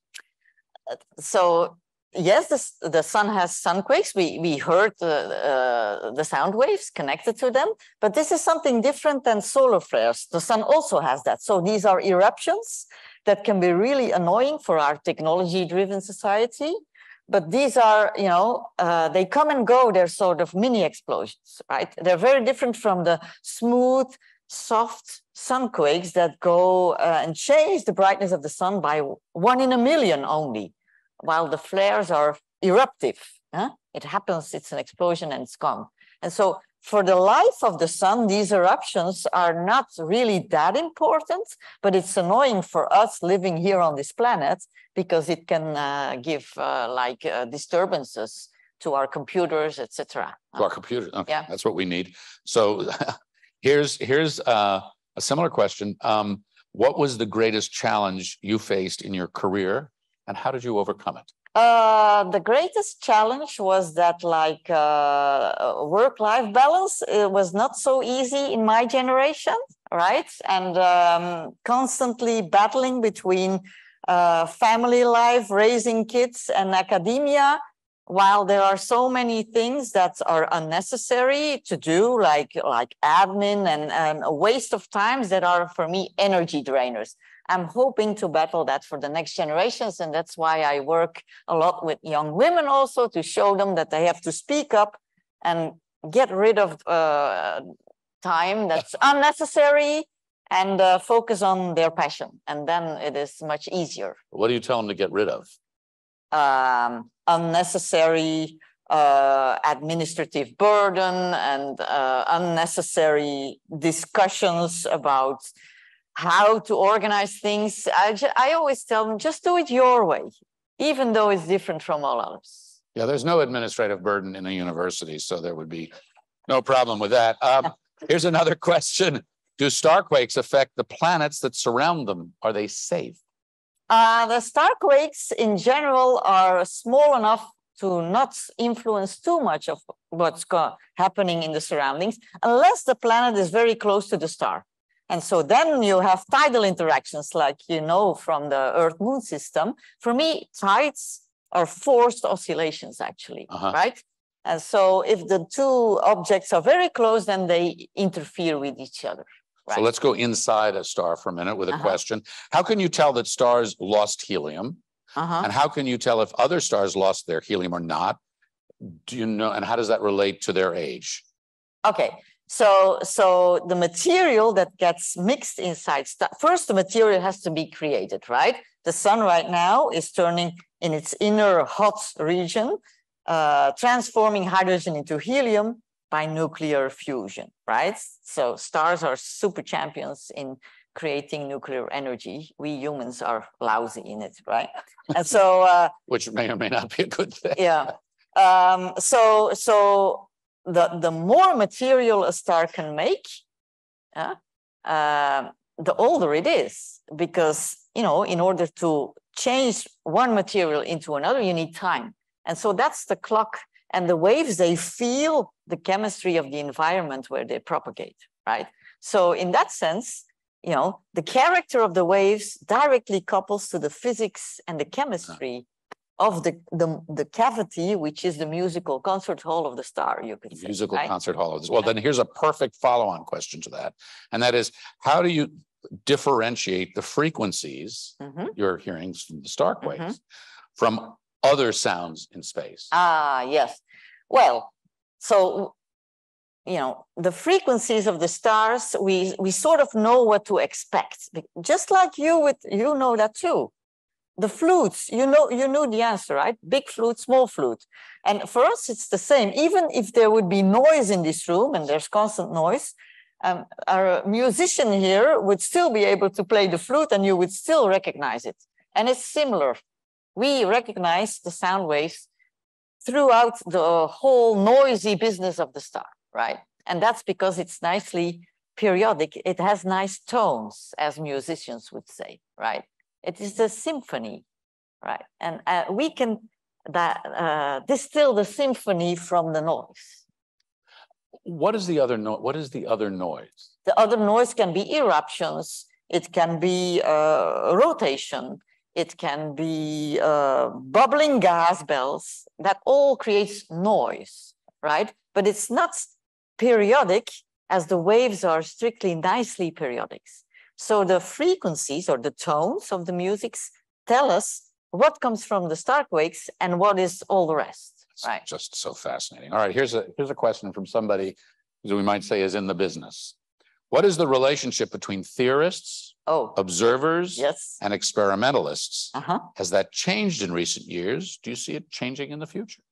so yes, the, the sun has sunquakes. We we heard the uh, the sound waves connected to them, but this is something different than solar flares. The sun also has that. So these are eruptions that can be really annoying for our technology-driven society. But these are, you know, uh, they come and go. They're sort of mini explosions, right? They're very different from the smooth, soft sunquakes that go uh, and change the brightness of the sun by one in a million only while the flares are eruptive. Huh? It happens, it's an explosion and it's gone. And so for the life of the sun, these eruptions are not really that important, but it's annoying for us living here on this planet because it can uh, give uh, like uh, disturbances to our computers, etc. To our computers, okay, yeah. that's what we need. So here's here's uh, a similar question. Um, what was the greatest challenge you faced in your career and how did you overcome it? Uh, the greatest challenge was that like uh, work-life balance it was not so easy in my generation, right? And um, constantly battling between uh, family life, raising kids, and academia. While there are so many things that are unnecessary to do, like like admin and, and a waste of times that are for me energy drainers. I'm hoping to battle that for the next generations. And that's why I work a lot with young women also to show them that they have to speak up and get rid of uh, time that's unnecessary and uh, focus on their passion. And then it is much easier. What do you tell them to get rid of? Um, unnecessary uh, administrative burden and uh, unnecessary discussions about how to organize things. I, I always tell them, just do it your way, even though it's different from all others. Yeah, there's no administrative burden in a university, so there would be no problem with that. Um, here's another question. Do starquakes affect the planets that surround them? Are they safe? Uh, the starquakes in general are small enough to not influence too much of what's happening in the surroundings, unless the planet is very close to the star. And so then you have tidal interactions like you know from the Earth Moon system. For me, tides are forced oscillations actually, uh-huh. right? And so if the two objects are very close, then they interfere with each other. Right? So let's go inside a star for a minute with a uh-huh. question. How can you tell that stars lost helium? Uh-huh. And how can you tell if other stars lost their helium or not? Do you know? And how does that relate to their age? Okay. So, so the material that gets mixed inside, first the material has to be created, right? The sun right now is turning in its inner hot region, uh, transforming hydrogen into helium by nuclear fusion, right? So stars are super champions in creating nuclear energy. We humans are lousy in it, right? And so, uh, which may or may not be a good thing. Yeah. Um, so, so the, the more material a star can make, uh, uh, the older it is. Because, you know, in order to change one material into another, you need time. And so that's the clock. And the waves, they feel the chemistry of the environment where they propagate, right? So in that sense, you know, the character of the waves directly couples to the physics and the chemistry of the, the, the cavity, which is the musical concert hall of the star, you could say. Musical right? concert hall of this. Well, then here's a perfect follow-on question to that. And that is, how do you differentiate the frequencies mm-hmm. you're hearing from the star waves mm-hmm. from other sounds in space? Ah, yes. Well, so you know the frequencies of the stars we we sort of know what to expect just like you with you know that too the flutes, you know, you knew the answer, right? Big flute, small flute. And for us, it's the same. Even if there would be noise in this room and there's constant noise, um, our musician here would still be able to play the flute and you would still recognize it. And it's similar. We recognize the sound waves throughout the whole noisy business of the star, right? And that's because it's nicely periodic, it has nice tones, as musicians would say, right? It is a symphony, right? And uh, we can that, uh, distill the symphony from the noise. What is the other noise? What is the other noise? The other noise can be eruptions, it can be uh, rotation, it can be uh, bubbling gas bells. That all creates noise, right? But it's not periodic as the waves are strictly nicely periodics. So the frequencies or the tones of the musics tell us what comes from the star quakes and what is all the rest. It's Right. just so fascinating. All right, here's a here's a question from somebody who we might say is in the business. What is the relationship between theorists, Oh, observers, yes. and experimentalists? Uh-huh. Has that changed in recent years? Do you see it changing in the future?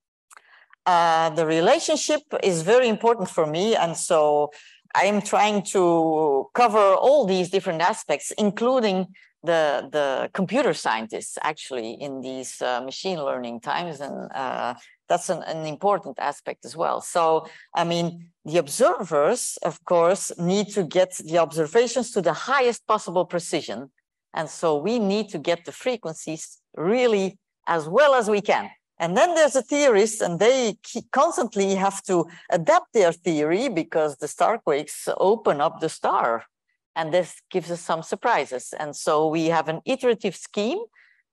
Uh, the relationship is very important for me. And so I am trying to cover all these different aspects, including the, the computer scientists actually in these uh, machine learning times. And uh, that's an, an important aspect as well. So, I mean, the observers, of course, need to get the observations to the highest possible precision. And so we need to get the frequencies really as well as we can. And then there's the theorists, and they constantly have to adapt their theory because the star quakes open up the star. And this gives us some surprises. And so we have an iterative scheme.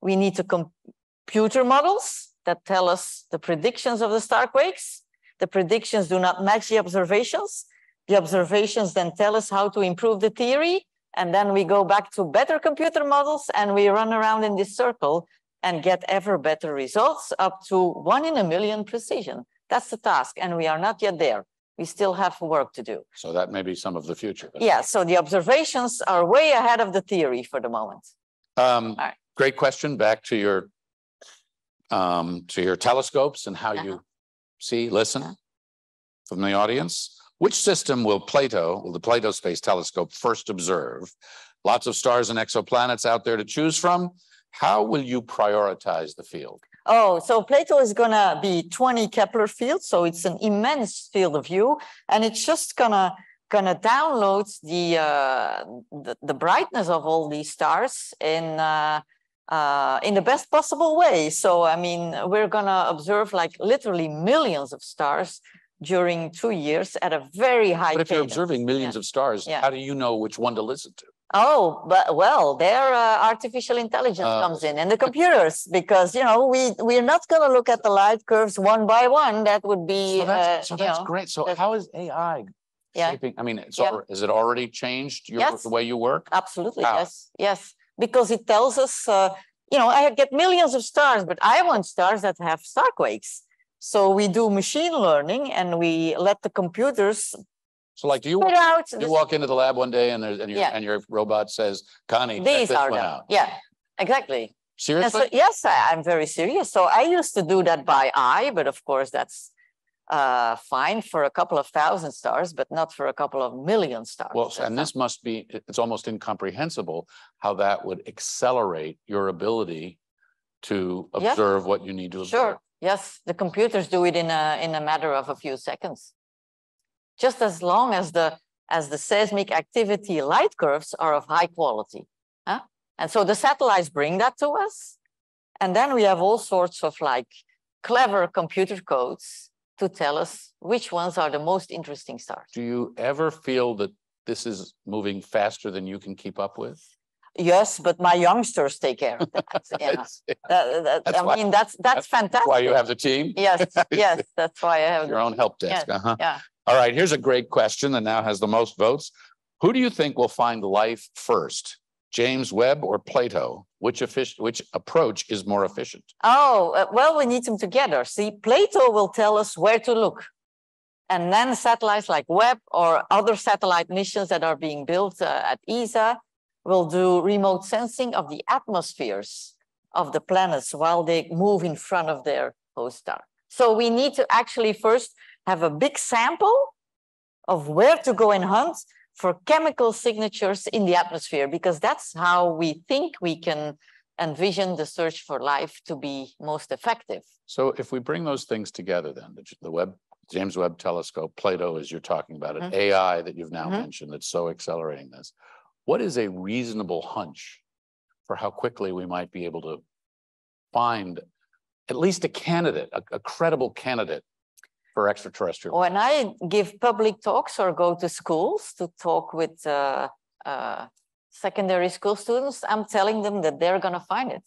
We need to computer models that tell us the predictions of the star quakes. The predictions do not match the observations. The observations then tell us how to improve the theory. And then we go back to better computer models and we run around in this circle and get ever better results up to one in a million precision. That's the task. And we are not yet there. We still have work to do. So that may be some of the future. Yeah, so the observations are way ahead of the theory for the moment. Um, right. great question. Back to your um, to your telescopes and how Uh-huh. you see, listen Uh-huh. from the audience. Which system will Plato, will the Plato Space Telescope first observe? Lots of stars and exoplanets out there to choose from. How will you prioritize the field? Oh, so Plato is gonna be 20 Kepler fields, so it's an immense field of view, and it's just gonna gonna download the uh, the, the brightness of all these stars in uh, uh, in the best possible way. So I mean, we're gonna observe like literally millions of stars during two years at a very high. But if you're observing millions Yeah. of stars, Yeah. how do you know which one to listen to? Oh, but well, there uh, artificial intelligence Oh. comes in and the computers because you know we we're not going to look at the light curves one by one. That would be So that's, uh, so that's know, great. So that's- how is AI Yeah. shaping? I mean, it's Yeah. has it already changed your, Yes. the way you work? absolutely How? yes, yes, because it tells us. Uh, you know, I get millions of stars, but I want stars that have star quakes. So we do machine learning and we let the computers So like, do you, out. you walk into the lab one day and there's, and your, Yeah. and your robot says, Conny, check These this are one out. Yeah, exactly. And Seriously? so, yes, I, I'm very serious. So I used to do that by eye, but of course that's uh, fine for a couple of thousand stars, but not for a couple of million stars. Well, That's and not- this must be, it- it's almost incomprehensible how that would accelerate your ability to Yeah. observe what you need to observe. Sure. Yes, the computers do it in a in a matter of a few seconds. Just as long as the as the seismic activity light curves are of high quality. Huh? And so the satellites bring that to us. And then we have all sorts of like clever computer codes to tell us which ones are the most interesting stars. Do you ever feel that this is moving faster than you can keep up with? Yes, but my youngsters take care of that. yeah. That- that- That's I why- mean, that's that's fantastic. Why you have the team? Yes, yes, that's why I have. Your own help desk, Yes, uh-huh. Yeah. All right, here's a great question that now has the most votes. Who do you think will find life first? James Webb or Plato? Which which approach is more efficient? Oh, uh, well, we need them together. See, Plato will tell us where to look. And then satellites like Webb or other satellite missions that are being built uh, at ESA will do remote sensing of the atmospheres of the planets while they move in front of their host star. So we need to actually first have a big sample of where to go and hunt for chemical signatures in the atmosphere, because that's how we think we can envision the search for life to be most effective. So if we bring those things together, then the, the Webb James Webb Telescope, Plato, as you're talking about it, Mhm. AI that you've now Mhm. mentioned that's so accelerating this. What is a reasonable hunch for how quickly we might be able to find at least a candidate, a, a credible candidate for extraterrestrial? When I give public talks or go to schools to talk with uh, uh, secondary school students, I'm telling them that they're going to find it.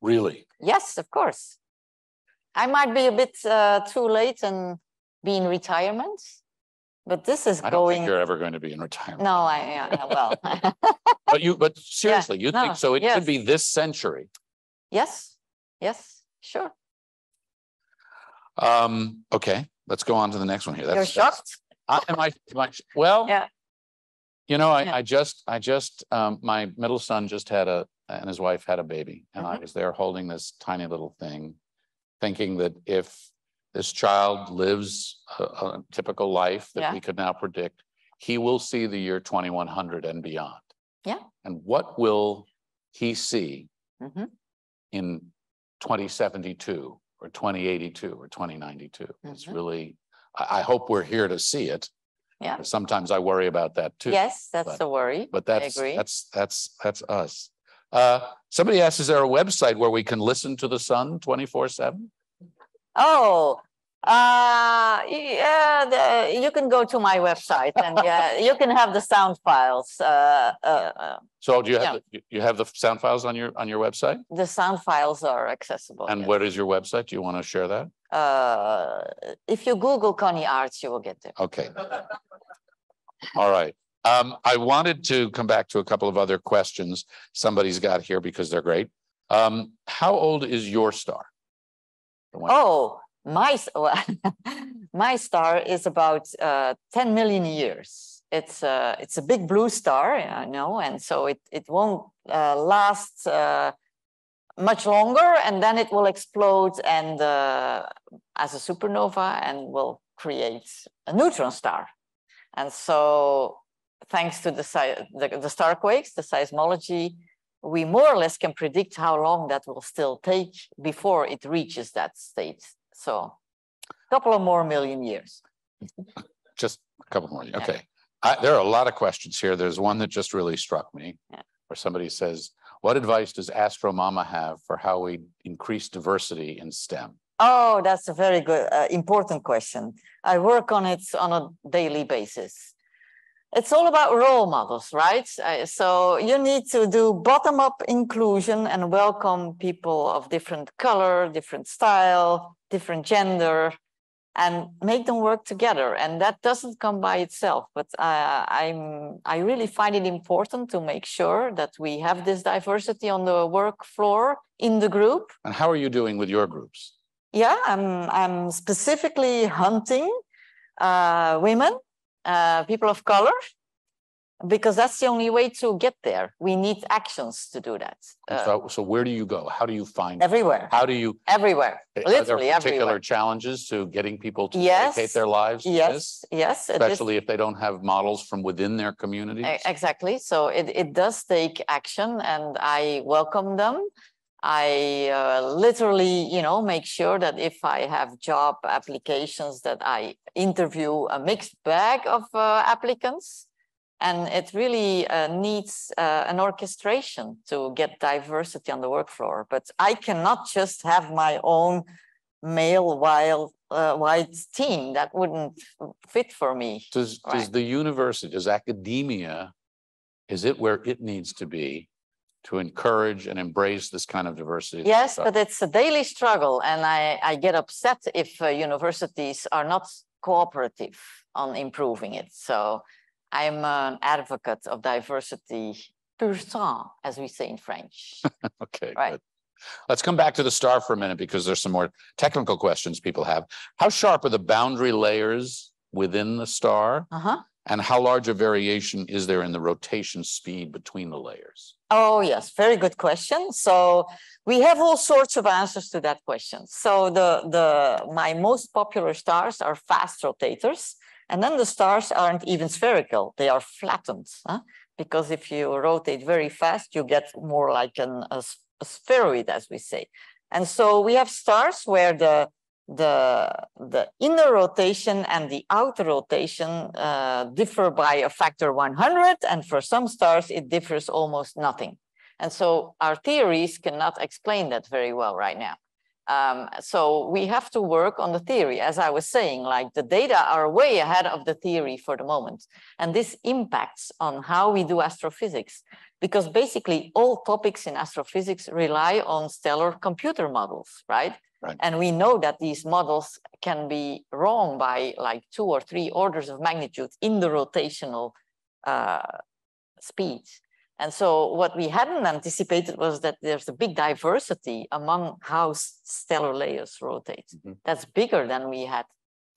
Really? Yes, of course. I might be a bit uh, too late and be in retirement, but this is I don't going. think you're ever going to be in retirement. No, I yeah, yeah, well, But you, but seriously, you no, think so? It yes. could be this century. yes, yes, sure. Um, okay, let's go on to the next one here. You're That's, that's- shocked. I, am I, am I, well, Yeah. you know, I, Yeah. I just, I just, um, my middle son just had a, and his wife had a baby and I Mhm. was there holding this tiny little thing, thinking that if this child lives a, a typical life that Yeah. we could now predict, he will see the year 2100 and beyond. Yeah. And what will he see Mhm. in 2072 or 2082 or 2092? It's Mhm. really, I, I hope we're here to see it. Yeah. Sometimes I worry about that too. Yes, that's but- the worry. But I that's, agree. that's, that's, that's us. Uh, somebody asked, is there a website where we can listen to the sun twenty-four seven? Oh, uh, yeah, the, you can go to my website and yeah, you can have the sound files. Uh, uh, uh, So do you Yeah. have, the- you- have the sound files on your, on your website? the sound files are accessible. And yes. what is your website? Do you want to share that? Uh, if you Google Conny Aerts, you will get there. Okay. All right. Um, I wanted to come back to a couple of other questions somebody's got here because they're great. Um, how old is your star? Oh, my my star is about uh, 10 million years. It's a it's a big blue star, I know, and so it it won't uh, last uh, much longer, and then it will explode and uh, as a supernova and will create a neutron star. And so, thanks to the the, the star quakes, the seismology, we more or less can predict how long that will still take before it reaches that state. So, a couple of more million years. Just a couple more. Yeah. Okay. I, there are a lot of questions here. There's one that just really struck me. Yeah. Where somebody says, what advice does Astro Mama have for how we increase diversity in STEM? Oh, that's a very good, uh, important question. I work on it on a daily basis. It's all about role models, right? Uh, so you need to do bottom up inclusion and welcome people of different color, different style, different gender, and make them work together. And that doesn't come by itself. But uh, I'm I really find it important to make sure that we have this diversity on the work floor in the group And how are you doing with your groups? yeah, I'm I'm specifically hunting uh, women, uh, people of color, because that's the only way to get there. We need actions to do that uh, So, so where do you go? How do you find? everywhere, How do you? everywhere, are there literally Particular everywhere. challenges to getting people to Yes, dedicate their lives? Yes, yes, Especially if they don't have models from within their communities? Exactly. So it, it does take action and I welcome them. I uh, literally, you know, make sure that if I have job applications that I interview a mixed bag of uh, applicants. And it really uh, needs uh, an orchestration to get diversity on the work floor. But I cannot just have my own male wild uh, white team. That wouldn't fit for me. Does, does the university, does academia, is it where it needs to be to encourage and embrace this kind of diversity? Yes, but it's a daily struggle, and I, I get upset if uh, universities are not cooperative on improving it. So I'm an advocate of diversity pur sang, as we say in French. Okay, Right. good. Let's come back to the star for a minute because there's some more technical questions people have. How sharp are the boundary layers within the star? Uh-huh. And how large a variation is there in the rotation speed between the layers? Oh, yes, very good question. So we have all sorts of answers to that question. So the, the my most popular stars are fast rotators, and then the stars aren't even spherical, they are flattened. huh? Because if you rotate very fast, you get more like an, a, a spheroid, as we say. And so we have stars where the the, the inner rotation and the outer rotation uh, differ by a factor 100, and for some stars, it differs almost nothing. And so our theories cannot explain that very well right now. Um, so we have to work on the theory, as I was saying, like the data are way ahead of the theory for the moment. And this impacts on how we do astrophysics, because basically all topics in astrophysics rely on stellar computer models, right? Right. And we know that these models can be wrong by like two or three orders of magnitude in the rotational uh, speeds. And so what we hadn't anticipated was that there's a big diversity among how stellar layers rotate. Mhm. That's bigger than we had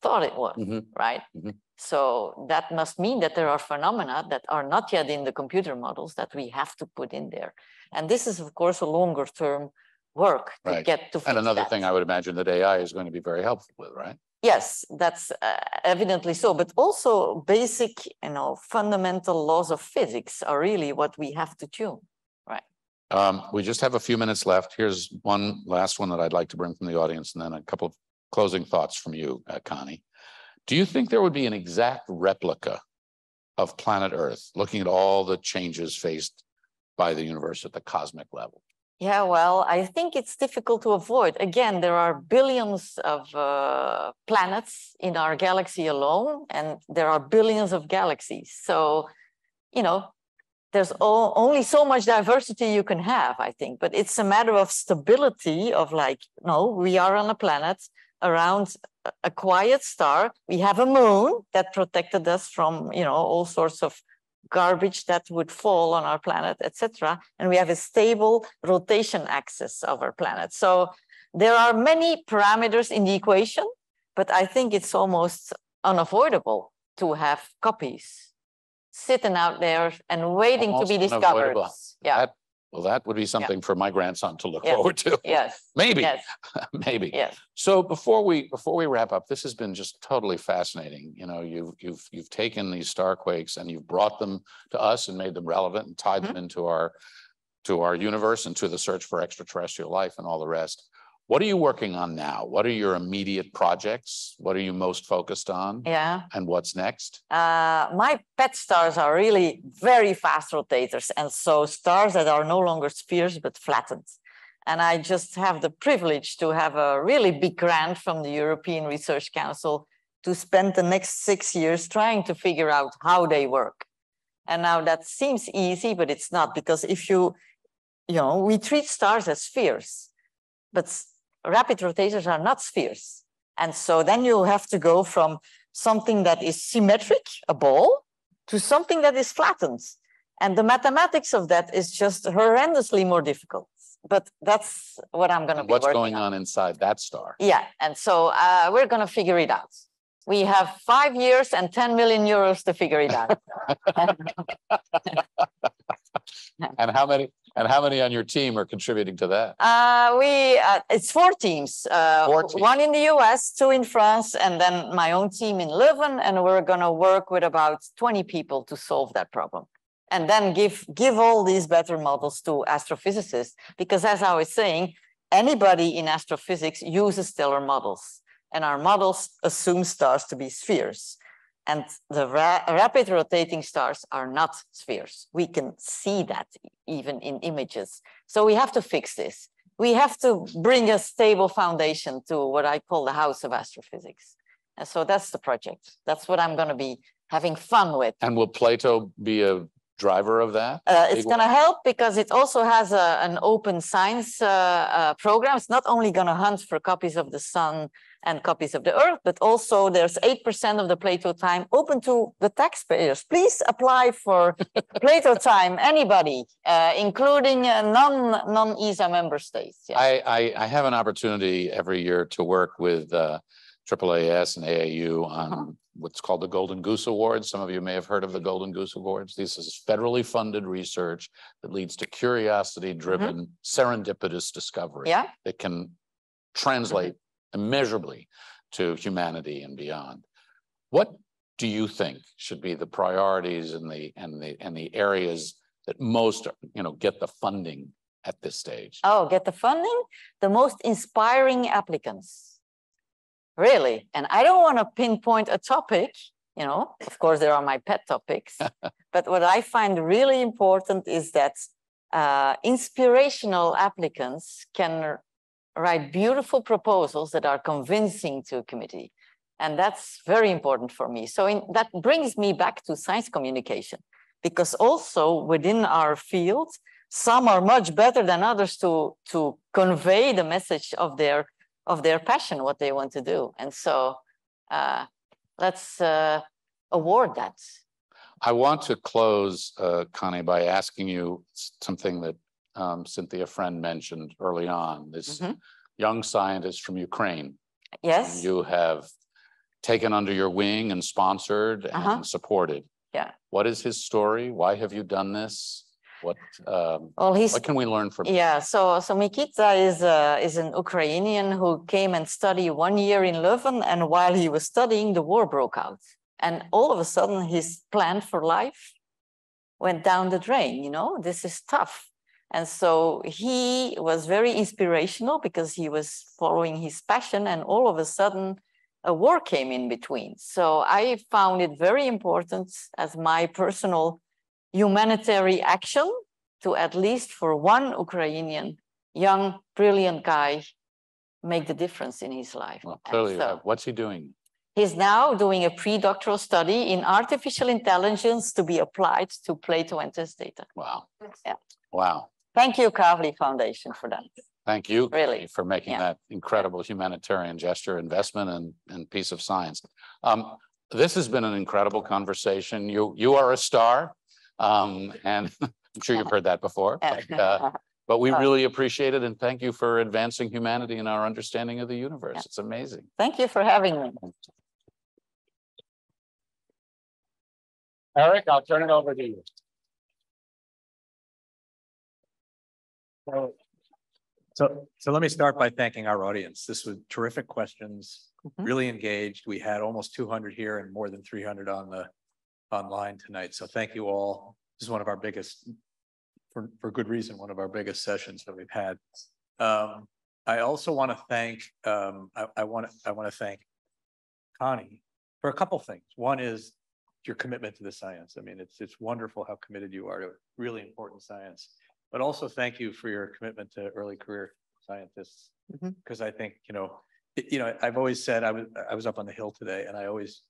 thought it was, Mhm. right? Mhm. So that must mean that there are phenomena that are not yet in the computer models that we have to put in there. And this is, of course, a longer term work to Right. get to And another that. thing I would imagine that AI is going to be very helpful with, right? Yes, that's uh, evidently so, but also basic, you know, fundamental laws of physics are really what we have to tune. Um, we just have a few minutes left. Here's one last one that I'd like to bring from the audience and then a couple of closing thoughts from you, uh, Conny. Do you think there would be an exact replica of planet Earth, looking at all the changes faced by the universe at the cosmic level? Yeah, well, I think it's difficult to avoid. Again, there are billions of uh, planets in our galaxy alone, and there are billions of galaxies. So, you know, there's only so much diversity you can have, I think. But it's a matter of stability of like, no, we are on a planet around a quiet star. We have a moon that protected us from, you know, all sorts of garbage that would fall on our planet, etc. And we have a stable rotation axis of our planet. So there are many parameters in the equation, but I think it's almost unavoidable to have copies sitting out there and waiting to be discovered. Yeah. That- Well, that would be something for my grandson to look Yeah. forward to. Yes. Maybe, Yes. maybe. Yes. So before we before we wrap up, this has been just totally fascinating. You know, you've you've you've taken these star quakes and you've brought them to us and made them relevant and tied mm-hmm. them into our to our universe and to the search for extraterrestrial life and all the rest. What are you working on now? What are your immediate projects? What are you most focused on? Yeah. And what's next? Uh, my pet stars are really very fast rotators. And so stars that are no longer spheres, but flattened. And I just have the privilege to have a really big grant from the European Research Council to spend the next six years trying to figure out how they work. And now that seems easy, but it's not because if you, you know, we treat stars as spheres, but rapid rotators are not spheres. And so then you'll have to go from something that is symmetric, a ball, to something that is flattened. And the mathematics of that is just horrendously more difficult. But that's what I'm going to be what's going on inside that star? Yeah, and so uh, we're going to figure it out. We have five years and 10 million euros to figure it out. And how many and how many on your team are contributing to that? Uh, we uh, it's four teams. Uh, Four teams. One in the U.S., two in France, and then my own team in Leuven. And we're going to work with about 20 people to solve that problem, and then give give all these better models to astrophysicists. Because as I was saying, anybody in astrophysics uses stellar models, and our models assume stars to be spheres. And the ra- rapid rotating stars are not spheres. We can see that even in images. So we have to fix this. We have to bring a stable foundation to what I call the house of astrophysics. And so that's the project. That's what I'm going to be having fun with. And will Plato be a driver of that? Uh, it's going to help because it also has a, an open science uh, uh, program. It's not only going to hunt for copies of the sun and copies of the earth, but also there's 8% of the Plato time open to the taxpayers. Please apply for Plato time, anybody, uh, including uh, non, non-ESA member states. Yeah. I, I, I have an opportunity every year to work with uh, AAAS and AAU on Uh-huh. what's called the Golden Goose Awards. Some of you may have heard of the Golden Goose Awards. This is federally funded research that leads to curiosity-driven, serendipitous discovery yeah. that can translate immeasurably to humanity and beyond. What do you think should be the priorities and the and the and the areas that most you know get the funding at this stage? Oh, get the funding? The most inspiring applicants. really. And I don't want to pinpoint a topic, you know, of course, there are my pet topics. but what I find really important is that uh, inspirational applicants can write beautiful proposals that are convincing to a committee. And that's very important for me. So in, that brings me back to science communication, because also within our field, some are much better than others to, to convey the message of their, of their passion, what they want to do. And so uh, let's uh, award that. I want to close, uh, Conny, by asking you something that um, Cynthia Friend mentioned early on. This Mhm. young scientist from Ukraine. Yes. You have taken under your wing and sponsored and Uh-huh. supported. Yeah. What is his story? Why have you done this? What um, Well, he's what can we learn from? him? Yeah, so so Mikita is uh, is an Ukrainian who came and studied one year in Leuven, and while he was studying, the war broke out, and all of a sudden his plan for life went down the drain. You know, this is tough, and so he was very inspirational because he was following his passion, and all of a sudden a war came in between. So I found it very important as my personal humanitarian action to at least for one Ukrainian young, brilliant guy make the difference in his life. Well, clearly, so uh, what's he doing? he's now doing a pre-doctoral study in artificial intelligence to be applied to Plato and test data. Wow. Yeah. Wow. Thank you, Kavli Foundation, for that. Thank you Really. For making Yeah. that incredible humanitarian gesture, investment and, and piece of science. Um, this has been an incredible conversation. You, you are a star. Um, and I'm sure you've heard that before, but, uh, but we Uh, really appreciate it. And thank you for advancing humanity and our understanding of the universe. Yeah. It's amazing. Thank you for having me. Eric, I'll turn it over to you. So, so, so let me start by thanking our audience. This was terrific questions, Mhm. really engaged. We had almost two hundred here and more than three hundred on the online tonight. So thank you all. This is one of our biggest, for, for good reason, one of our biggest sessions that we've had. Um, I also want to thank, um, I, I want to, I want to thank Conny for a couple things. One is your commitment to the science. I mean, it's, it's wonderful how committed you are to really important science. But also thank you for your commitment to early career scientists. Because I think, you know, it- you know, I've always said, I was, I was up on the hill today and I always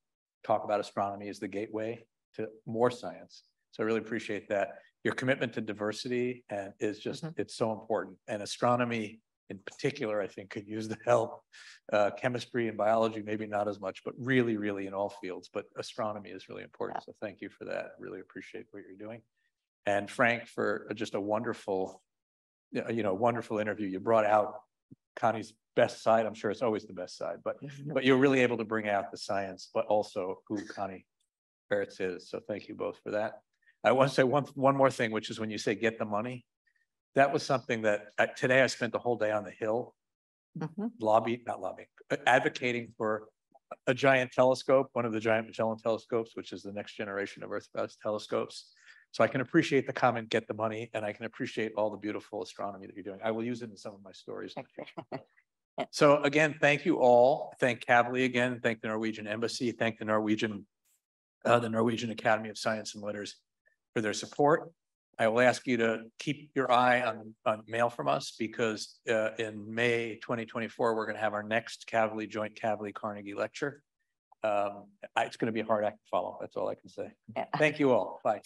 talk about astronomy as the gateway to more science. So I really appreciate that. Your commitment to diversity and is just, it's so important. And astronomy in particular, I think could use the help. Uh, chemistry and biology, maybe not as much, but really, really in all fields. But astronomy is really important. So thank you for that. Really appreciate what you're doing. And Frank for just a wonderful, you know, wonderful interview. You brought out Conny's best side. I'm sure it's always the best side, but but you're really able to bring out the science, but also who Conny Aerts is. So thank you both for that. I want to say one, one more thing, which is when you say get the money, that was something that uh, today I spent the whole day on the Hill Mhm. lobby, not lobbying, advocating for a giant telescope, one of the giant Magellan telescopes, which is the next generation of Earth-based telescopes. So I can appreciate the comment, get the money, and I can appreciate all the beautiful astronomy that you're doing. I will use it in some of my stories. So again, thank you all. Thank Kavli again. Thank the Norwegian Embassy. Thank the Norwegian, uh, the Norwegian Academy of Science and Letters for their support. I will ask you to keep your eye on, on mail from us because, uh, in May twenty twenty-four, we're going to have our next Kavli Joint Kavli Carnegie Lecture. Um, it's going to be a hard act to follow. That's all I can say. Yeah. Thank you all. Bye.